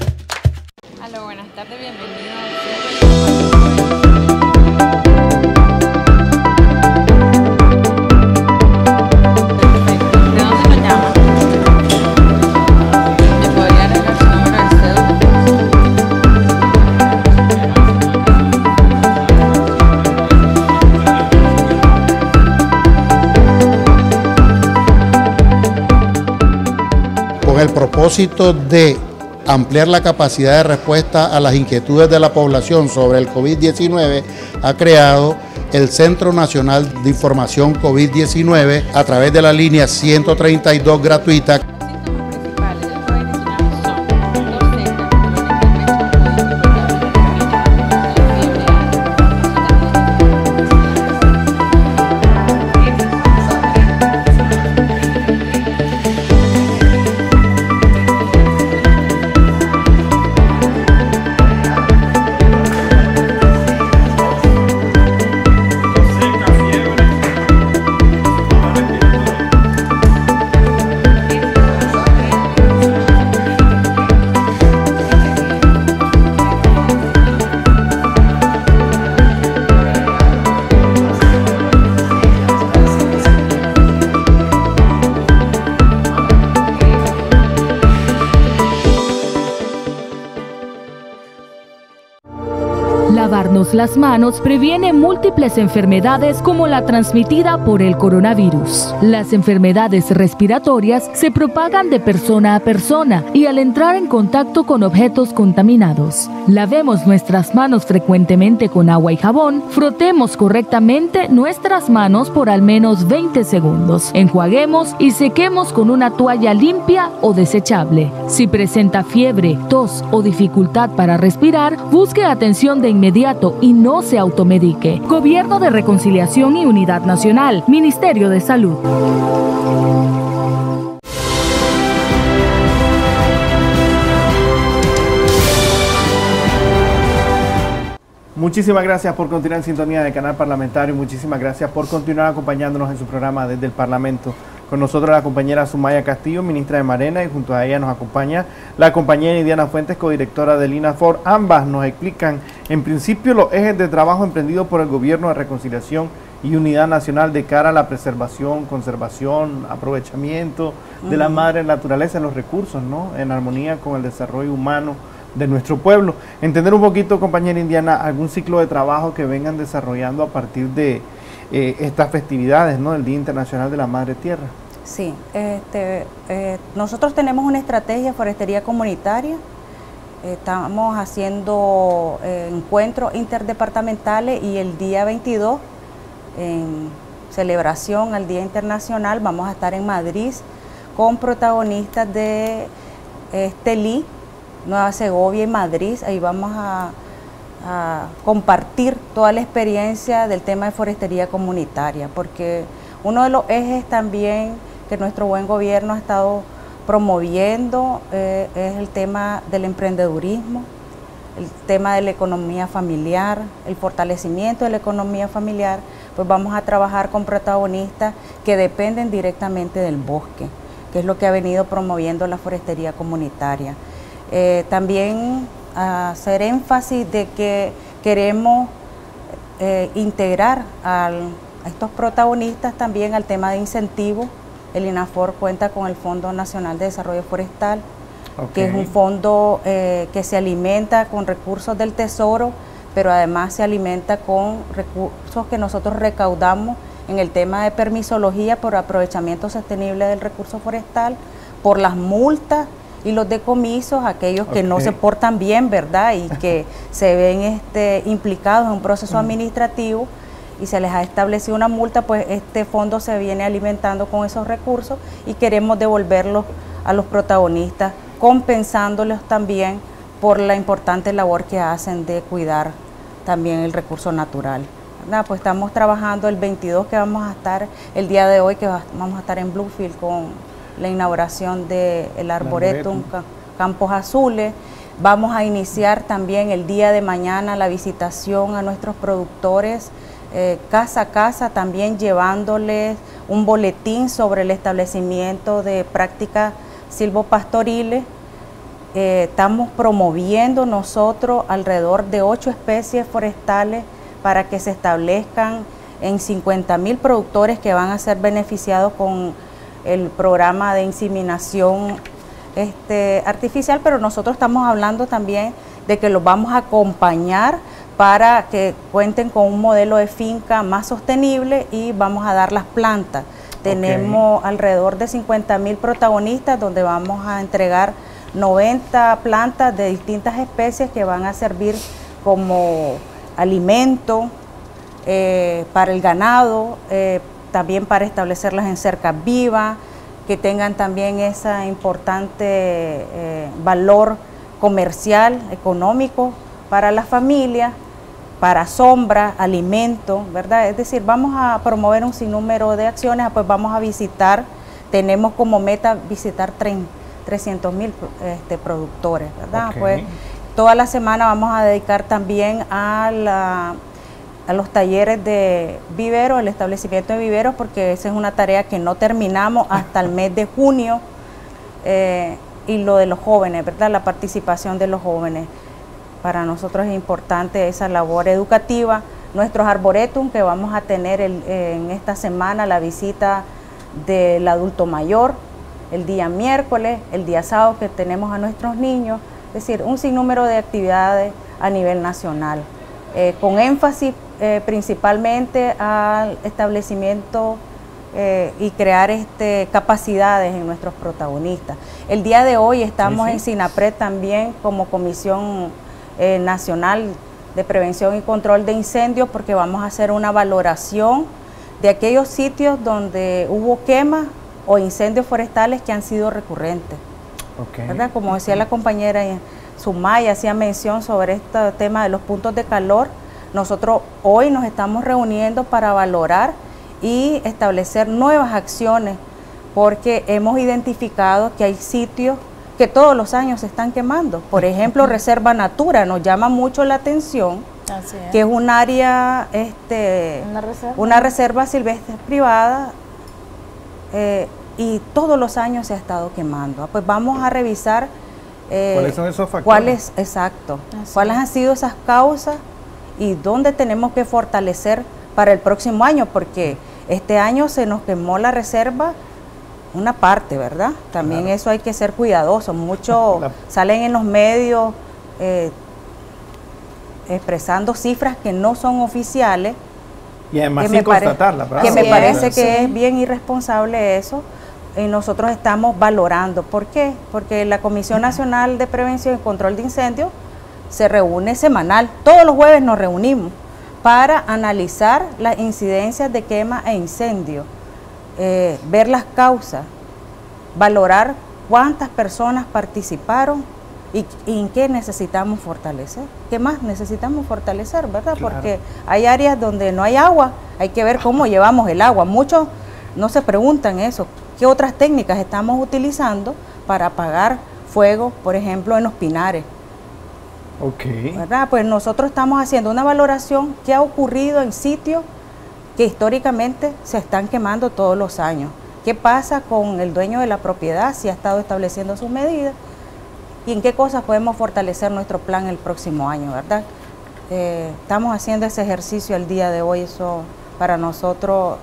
El propósito de ampliar la capacidad de respuesta a las inquietudes de la población sobre el COVID-19, ha creado el Centro Nacional de Información COVID-19 a través de la línea 132 gratuita las manos previene múltiples enfermedades como la transmitida por el coronavirus. Las enfermedades respiratorias se propagan de persona a persona y al entrar en contacto con objetos contaminados. Lavemos nuestras manos frecuentemente con agua y jabón, frotemos correctamente nuestras manos por al menos 20 segundos, enjuaguemos y sequemos con una toalla limpia o desechable. Si presenta fiebre, tos o dificultad para respirar, busque atención de inmediato y no se automedique. Gobierno de Reconciliación y Unidad Nacional, Ministerio de Salud. Muchísimas gracias por continuar en sintonía del canal parlamentario. Muchísimas gracias por continuar acompañándonos en su programa desde el Parlamento. Con nosotros la compañera Sumaya Castillo, ministra de Marena, y junto a ella nos acompaña la compañera Indiana Fuentes, codirectora del INAFOR. Ambas nos explican, en principio, los ejes de trabajo emprendidos por el Gobierno de Reconciliación y Unidad Nacional de cara a la preservación, conservación, aprovechamiento de la madre naturaleza, los recursos, ¿no? En armonía con el desarrollo humano de nuestro pueblo. Entender un poquito, compañera Indiana, algún ciclo de trabajo que vengan desarrollando a partir de eh, estas festividades, ¿no? El Día Internacional de la Madre Tierra. Sí, este, eh, nosotros tenemos una estrategia de forestería comunitaria. Estamos haciendo eh, encuentros interdepartamentales y el día 22, en celebración al Día Internacional, vamos a estar en Madrid con protagonistas de Estelí, Nueva Segovia y Madrid. Ahí vamos a, compartir toda la experiencia del tema de forestería comunitaria, porque uno de los ejes también que nuestro buen gobierno ha estado promoviendo eh, es el tema del emprendedurismo, el tema de la economía familiar, el fortalecimiento de la economía familiar, pues vamos a trabajar con protagonistas que dependen directamente del bosque, que es lo que ha venido promoviendo la forestería comunitaria. Eh, también hacer énfasis de que queremos eh, integrar a estos protagonistas también al tema de incentivos. El INAFOR cuenta con el Fondo Nacional de Desarrollo Forestal, que es un fondo eh, que se alimenta con recursos del Tesoro, pero además se alimenta con recursos que nosotros recaudamos en el tema de permisología por aprovechamiento sostenible del recurso forestal, por las multas y los decomisos, aquellos que no se portan bien, ¿verdad? Y que se ven este, implicados en un proceso administrativo y se les ha establecido una multa, pues este fondo se viene alimentando con esos recursos y queremos devolverlos a los protagonistas, compensándolos también por la importante labor que hacen de cuidar también el recurso natural. ¿verdad? Pues estamos trabajando el 22 que vamos a estar, el día de hoy que vamos a estar en Bluefield con la inauguración del Arboretum, Campos Azules. Vamos a iniciar también el día de mañana la visitación a nuestros productores eh, casa a casa, también llevándoles un boletín sobre el establecimiento de prácticas silvopastoriles. Eh, estamos promoviendo nosotros alrededor de ocho especies forestales para que se establezcan en 50 mil productores que van a ser beneficiados con el programa de inseminación este, artificial, pero nosotros estamos hablando también de que los vamos a acompañar para que cuenten con un modelo de finca más sostenible y vamos a dar las plantas. Tenemos alrededor de 50 mil protagonistas donde vamos a entregar 90 plantas de distintas especies que van a servir como alimento eh, para el ganado, eh, también para establecerlas en cercas vivas, que tengan también ese importante eh, valor comercial, económico para la familia, para sombra, alimento, ¿verdad? Es decir, vamos a promover un sinnúmero de acciones, pues vamos a visitar, tenemos como meta visitar 300 mil este, productores, ¿verdad? Pues toda la semana vamos a dedicar también a la a los talleres de viveros, el establecimiento de viveros, porque esa es una tarea que no terminamos hasta el mes de junio, eh, y lo de los jóvenes, ¿verdad? La participación de los jóvenes. Para nosotros es importante esa labor educativa. Nuestros arboretum, que vamos a tener en esta semana la visita del adulto mayor, el día miércoles, el día sábado que tenemos a nuestros niños, es decir, un sinnúmero de actividades a nivel nacional. eh, con énfasis eh, principalmente al establecimiento y crear este, capacidades en nuestros protagonistas. El día de hoy estamos en SINAPRED también como Comisión Nacional de Prevención y Control de Incendios porque vamos a hacer una valoración de aquellos sitios donde hubo quemas o incendios forestales que han sido recurrentes. Como decía la compañera Sumaya, hacía mención sobre este tema de los puntos de calor. Nosotros hoy nos estamos reuniendo para valorar y establecer nuevas acciones porque hemos identificado que hay sitios que todos los años se están quemando. Por ejemplo, Reserva Natura nos llama mucho la atención, que es un área, este, una reserva, silvestre privada, eh, y todos los años se ha estado quemando. Ah, pues vamos a revisar eh, cuáles son esos factores. Cuáles, exacto, cuáles han sido esas causas y dónde tenemos que fortalecer para el próximo año, porque este año se nos quemó la reserva una parte, ¿verdad? También eso hay que ser cuidadoso. Muchos salen en los medios eh, expresando cifras que no son oficiales. Y además sin constatarla, Que me parece que es bien irresponsable eso. Y nosotros estamos valorando. ¿Por qué? Porque la Comisión Nacional de Prevención y Control de Incendios se reúne semanal. Todos los jueves nos reunimos para analizar las incidencias de quema e incendio eh, ver las causas, valorar cuántas personas participaron y, en qué necesitamos fortalecer. ¿Qué más necesitamos fortalecer, verdad? Porque hay áreas donde no hay agua, hay que ver cómo llevamos el agua. Muchos no se preguntan eso. ¿Qué otras técnicas estamos utilizando para apagar fuego, por ejemplo, en los pinares? Ok. ¿Verdad? Pues nosotros estamos haciendo una valoración que ha ocurrido en sitios que históricamente se están quemando todos los años. ¿Qué pasa con el dueño de la propiedad si ha estado estableciendo sus medidas? ¿Y en qué cosas podemos fortalecer nuestro plan el próximo año, verdad? Eh, estamos haciendo ese ejercicio el día de hoy, eso para nosotros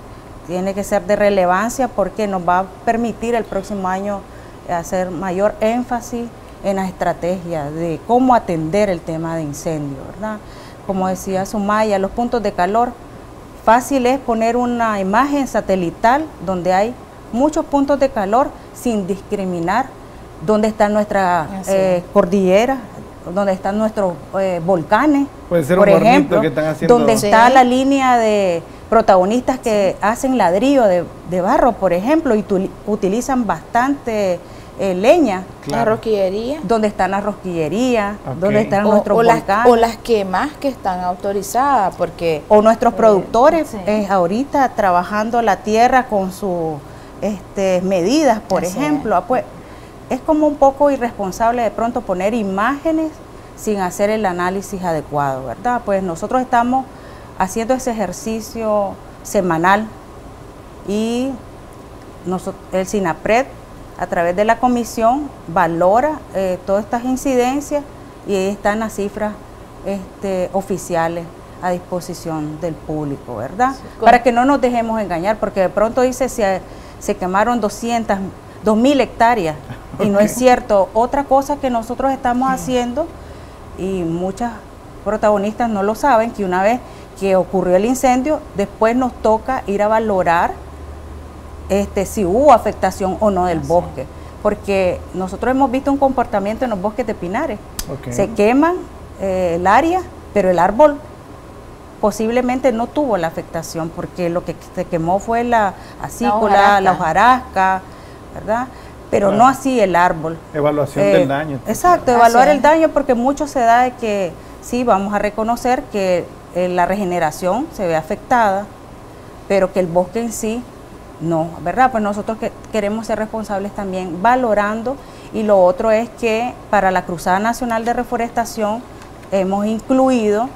tiene que ser de relevancia porque nos va a permitir el próximo año hacer mayor énfasis en la estrategia de cómo atender el tema de incendio, ¿verdad? Como decía Sumaya, los puntos de calor Fácil es poner una imagen satelital donde hay muchos puntos de calor sin discriminar dónde están nuestras eh, cordilleras, dónde están nuestros eh, volcanes, Puede ser por un ejemplo, que están haciendo... donde está la línea de protagonistas que hacen ladrillo de, de, barro, por ejemplo, y utilizan bastante eh, leña. La rosquillería. Donde están las rosquillerías, donde están nuestros o Las, o las quemas que están autorizadas, porque... O nuestros eh, productores eh, ahorita trabajando la tierra con sus este, medidas, por ejemplo. Ah, pues, es como un poco irresponsable de pronto poner imágenes sin hacer el análisis adecuado, ¿verdad? Pues nosotros estamos haciendo ese ejercicio semanal y nosotros, el SINAPRED a través de la comisión valora eh, todas estas incidencias y ahí están las cifras este, oficiales a disposición del público, ¿verdad? Para que no nos dejemos engañar, porque de pronto dice se, se quemaron 200, 2000 hectáreas y no es cierto. Otra cosa que nosotros estamos haciendo y muchas protagonistas no lo saben, que una vez que ocurrió el incendio, después nos toca ir a valorar este, si hubo afectación o no del bosque. Porque nosotros hemos visto un comportamiento en los bosques de pinares. Se queman eh, el área, pero el árbol posiblemente no tuvo la afectación porque lo que se quemó fue la acícola, la hojarasca, ¿verdad? Pero no así el árbol. Evaluación del eh, daño. Exacto, evaluar el daño porque mucho se da de que sí, vamos a reconocer que eh, la regeneración se ve afectada, pero que el bosque en sí no, ¿verdad? Pues nosotros que queremos ser responsables también valorando y lo otro es que para la Cruzada Nacional de Reforestación hemos incluido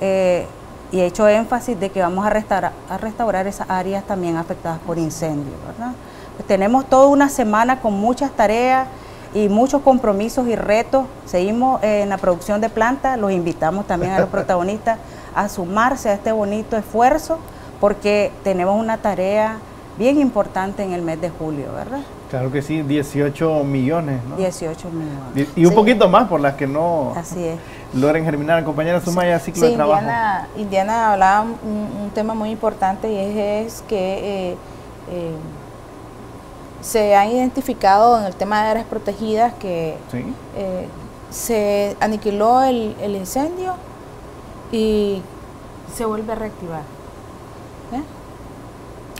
eh, y hecho énfasis de que vamos a restaurar, a restaurar esas áreas también afectadas por incendios, ¿verdad? Pues tenemos toda una semana con muchas tareas y muchos compromisos y retos. Seguimos en la producción de plantas, los invitamos también a los protagonistas a sumarse a este bonito esfuerzo porque tenemos una tarea bien importante en el mes de julio, ¿verdad? Claro que sí, 18 millones, ¿no? 18 millones. Y un poquito más por las que no... Así es. logren germinar. Compañera Sumaya, ciclo sí, de trabajo. Indiana, Indiana hablaba un, un, tema muy importante y es, es que eh, eh, se han identificado en el tema de áreas protegidas que Sí. eh, se aniquiló el, el incendio y se vuelve a reactivar.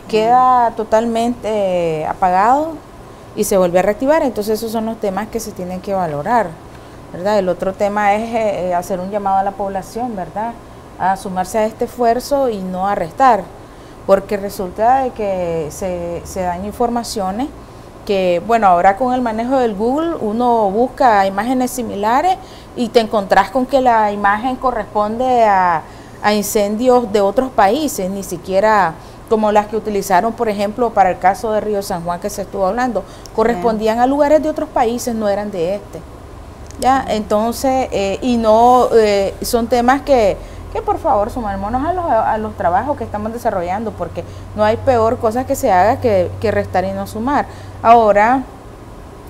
Queda totalmente eh, apagado y se vuelve a reactivar. Entonces esos son los temas que se tienen que valorar. ¿verdad? El otro tema es eh, eh, hacer un llamado a la población, ¿verdad? A sumarse a este esfuerzo y no a restar, porque resulta de que se, se dan informaciones que, bueno, ahora con el manejo del Google uno busca imágenes similares y te encontrás con que la imagen corresponde a, a incendios de otros países, ni siquiera como las que utilizaron, por ejemplo, para el caso de Río San Juan que se estuvo hablando, correspondían a lugares de otros países, no eran de este. Ya, entonces, eh, y no, eh, son temas que, que por favor sumémonos a los, a los trabajos que estamos desarrollando, porque no hay peor cosa que se haga que, que restar y no sumar. Ahora,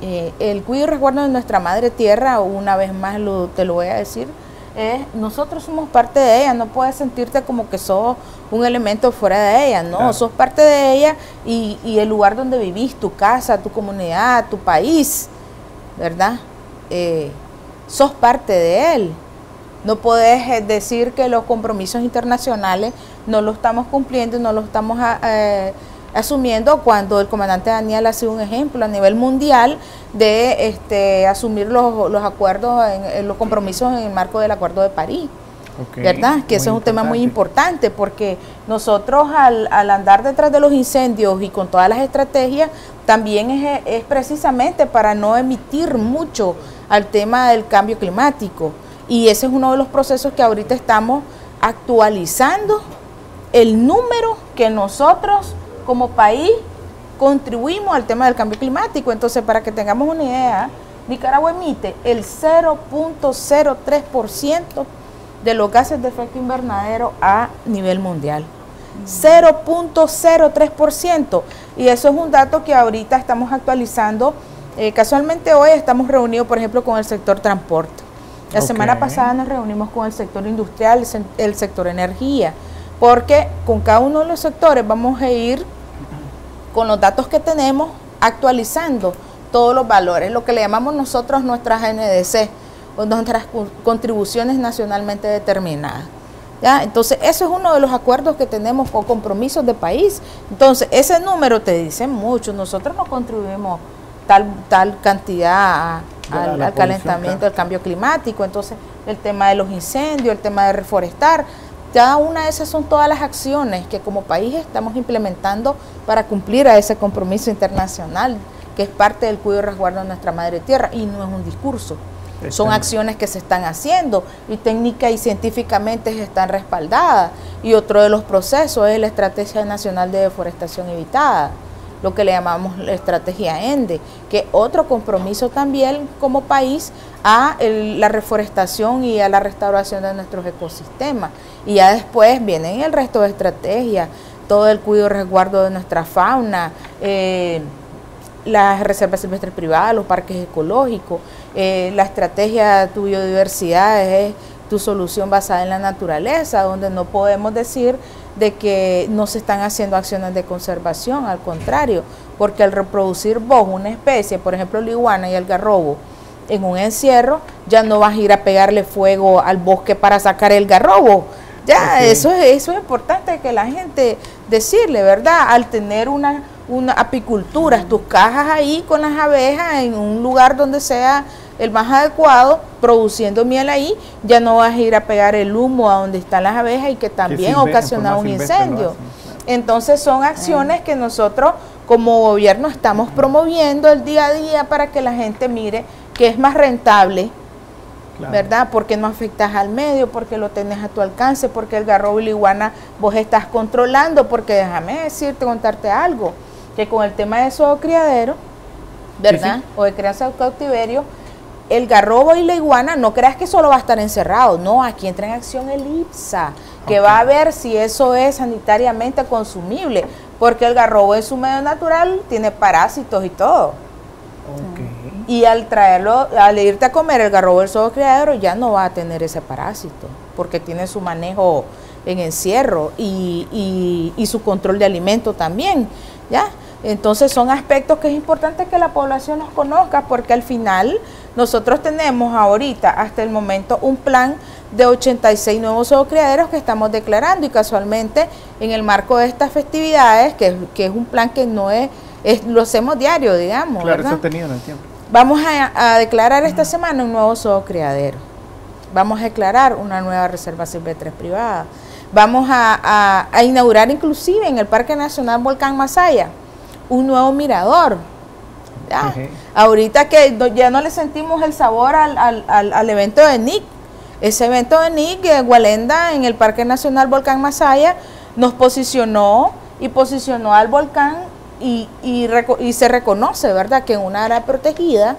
eh, el cuidado y resguardo de nuestra madre tierra, una vez más lo, te lo voy a decir, es nosotros somos parte de ella, no puedes sentirte como que sos un elemento fuera de ella, no, Claro. sos parte de ella y, y el lugar donde vivís, tu casa, tu comunidad, tu país, ¿verdad? Eh, sos parte de él. No puedes eh, decir que los compromisos internacionales no lo estamos cumpliendo y no lo estamos a- eh, asumiendo cuando el comandante Daniel ha sido un ejemplo a nivel mundial de este, asumir los, los acuerdos, en, los compromisos en el marco del Acuerdo de París. ¿Verdad? Que eso es un tema muy importante. importante porque nosotros al, al andar detrás de los incendios y con todas las estrategias, también es, es precisamente para no emitir mucho al tema del cambio climático. Y ese es uno de los procesos que ahorita estamos actualizando el número que nosotros como país contribuimos al tema del cambio climático. Entonces, para que tengamos una idea, Nicaragua emite el 0.03% de los gases de efecto invernadero a nivel mundial. 0.03%. Y eso es un dato que ahorita estamos actualizando. Eh, casualmente hoy estamos reunidos, por ejemplo, con el sector transporte. La semana pasada nos reunimos con el sector industrial, el sector energía, porque con cada uno de los sectores vamos a ir con los datos que tenemos actualizando todos los valores, lo que le llamamos nosotros nuestras NDC o nuestras contribuciones nacionalmente determinadas. ¿ya? Entonces, eso es uno de los acuerdos que tenemos con compromisos de país. Entonces, ese número te dice mucho. Nosotros no contribuimos tal, tal cantidad a- al, calentamiento, al cambio climático. Entonces, el tema de los incendios, el tema de reforestar, cada una de esas son todas las acciones que como país estamos implementando para cumplir a ese compromiso internacional, que es parte del cuidado y resguardo de nuestra madre tierra, y no es un discurso. Son acciones que se están haciendo y técnica y científicamente están respaldadas. Y otro de los procesos es la Estrategia Nacional de Deforestación Evitada, lo que le llamamos la Estrategia ENDE, que otro compromiso también como país a la reforestación y a la restauración de nuestros ecosistemas. Y ya después vienen el resto de estrategias, todo el cuidado y resguardo de nuestra fauna, eh, las reservas silvestres privadas, los parques ecológicos, eh, la estrategia tu biodiversidad es tu solución basada en la naturaleza, donde no podemos decir de que no se están haciendo acciones de conservación, al contrario, porque al reproducir vos una especie, por ejemplo la iguana y el garrobo, en un encierro, ya no vas a ir a pegarle fuego al bosque para sacar el garrobo. Ya, Ok. eso, es, eso es importante que la gente decirle, ¿verdad? Al tener una, una apicultura, tus cajas ahí con las abejas en un lugar donde sea el más adecuado, produciendo miel ahí, ya no vas a ir a pegar el humo a donde están las abejas y que también ocasiona un incendio. hacen, claro. Entonces son acciones que nosotros como gobierno estamos promoviendo el día a día para que la gente mire que es más rentable, Claro. ¿verdad? Porque no afectas al medio, porque lo tenés a tu alcance, porque el garrobo y la iguana vos estás controlando, porque déjame decirte, contarte algo, que con el tema de esos criaderos, ¿verdad? sí. O de crianza de cautiverio, el garrobo y la iguana, no creas que solo va a estar encerrado, no, aquí entra en acción el IPSA, que va a ver si eso es sanitariamente consumible, porque el garrobo en su medio natural tiene parásitos y todo. Ok. Y al traerlo, al irte a comer el garrobo del criadero, ya no va a tener ese parásito, porque tiene su manejo en encierro y, y, su control de alimento también, ¿ya? Entonces son aspectos que es importante que la población nos conozca porque al final nosotros tenemos ahorita hasta el momento un plan de 86 nuevos criaderos que estamos declarando y casualmente en el marco de estas festividades, que, es un plan que no es, lo hacemos diario, digamos. Claro, tenido en el tiempo. Vamos a, declarar esta semana un nuevo criadero. Vamos a declarar una nueva reserva silvestre privada. Vamos a, inaugurar inclusive en el Parque Nacional Volcán Masaya un nuevo mirador. Ahorita que ya no le sentimos el sabor al, evento de Nick, ese evento de Nick, eh, Gualenda, en el Parque Nacional Volcán Masaya, nos posicionó y posicionó al volcán y, y, se reconoce, ¿verdad?, que en una área protegida,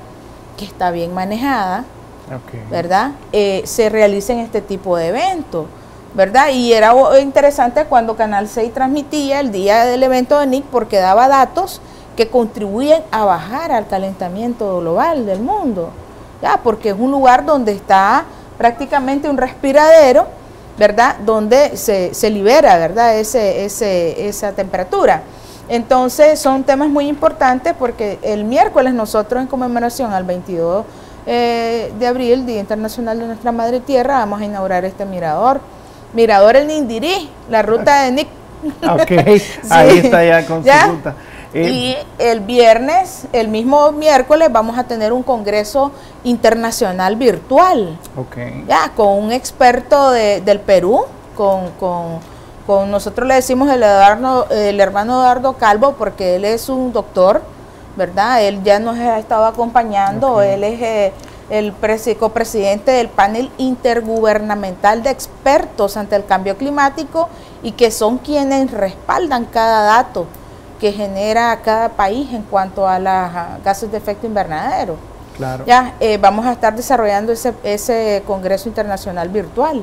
que está bien manejada, ¿verdad?, eh, se realicen este tipo de eventos. ¿verdad? Y era interesante cuando Canal 6 transmitía el día del evento de NIC porque daba datos que contribuyen a bajar al calentamiento global del mundo, ¿ya? Porque es un lugar donde está prácticamente un respiradero, ¿verdad? Donde se, se libera, ¿verdad? Ese, ese, esa temperatura. Entonces son temas muy importantes porque el miércoles nosotros en conmemoración al 22 eh, de abril, Día Internacional de Nuestra Madre Tierra, vamos a inaugurar este mirador Mirador el Nindirí, la ruta de Nick. Ok, ahí está ya con su ruta. Y el viernes, el mismo miércoles, vamos a tener un congreso internacional virtual. Ok. Ya, con un experto de, del Perú, con, con, con, nosotros le decimos el, Eduardo, el hermano Eduardo Calvo, porque él es un doctor, ¿verdad? Él ya nos ha estado acompañando, él es... Eh, el copresidente del panel intergubernamental de expertos ante el cambio climático y que son quienes respaldan cada dato que genera cada país en cuanto a los gases de efecto invernadero. Claro. Ya eh, vamos a estar desarrollando ese, ese congreso internacional virtual.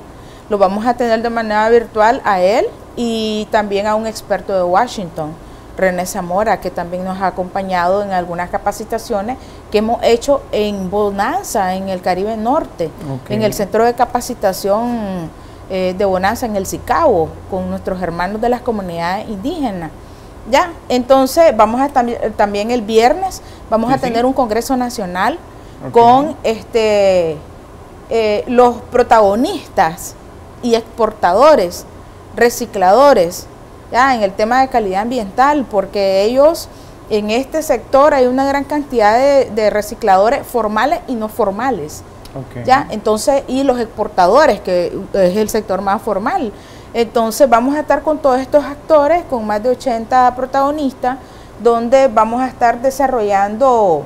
Lo vamos a tener de manera virtual a él y también a un experto de Washington René Zamora, que también nos ha acompañado en algunas capacitaciones que hemos hecho en Bonanza, en el Caribe Norte, en el Centro de Capacitación eh, de Bonanza, en el Cicabo, con nuestros hermanos de las comunidades indígenas. Ya, entonces vamos a también el viernes, vamos a tener un Congreso Nacional con este eh, los protagonistas y exportadores, recicladores, en el tema de calidad ambiental, porque ellos en este sector hay una gran cantidad de, recicladores formales y no formales. ¿ya? Entonces, y los exportadores, que es el sector más formal. Entonces, vamos a estar con todos estos actores, con más de 80 protagonistas, donde vamos a estar desarrollando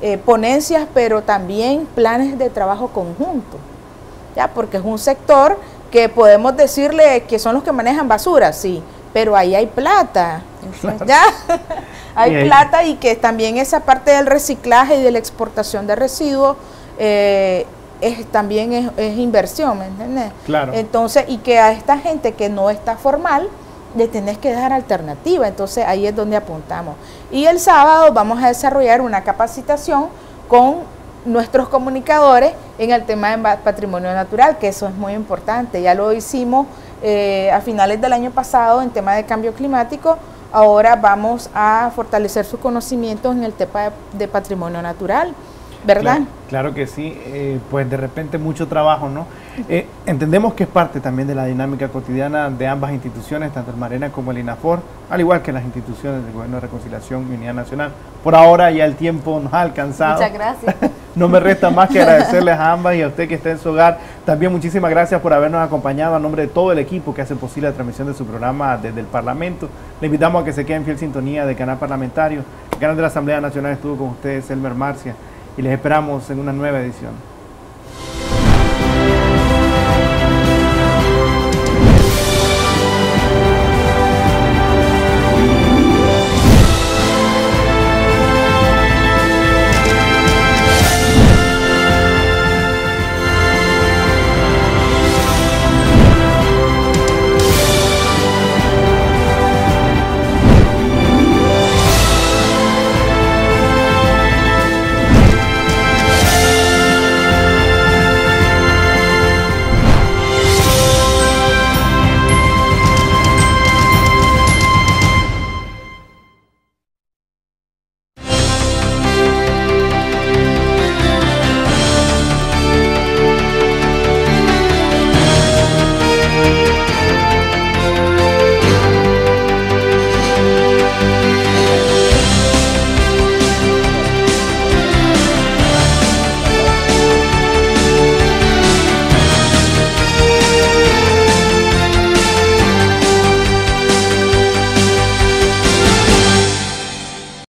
eh, ponencias, pero también planes de trabajo conjunto, ¿ya? Porque es un sector que podemos decirle que son los que manejan basura, sí, pero ahí hay plata, ¿ya? hay plata y que también esa parte del reciclaje y de la exportación de residuos eh, es, también es, inversión, ¿me entiendes? Claro. Entonces, y que a esta gente que no está formal, le tenés que dar alternativa, entonces ahí es donde apuntamos. Y el sábado vamos a desarrollar una capacitación con nuestros comunicadores en el tema de patrimonio natural, que eso es muy importante, ya lo hicimos eh, a finales del año pasado en tema de cambio climático, ahora vamos a fortalecer sus conocimientos en el tema de, patrimonio natural, ¿verdad? Claro, que sí, eh, pues de repente mucho trabajo, ¿no? Eh, entendemos que es parte también de la dinámica cotidiana de ambas instituciones, tanto el Marena como el INAFOR, al igual que las instituciones del Gobierno de Reconciliación y Unidad Nacional. Por ahora ya el tiempo nos ha alcanzado. Muchas gracias. no me resta más que agradecerles a ambas y a usted que está en su hogar. También muchísimas gracias por habernos acompañado a nombre de todo el equipo que hace posible la transmisión de su programa desde el Parlamento. Le invitamos a que se quede en fiel sintonía del canal parlamentario. El canal de la Asamblea Nacional estuvo con ustedes, Elmer Marcia, y les esperamos en una nueva edición.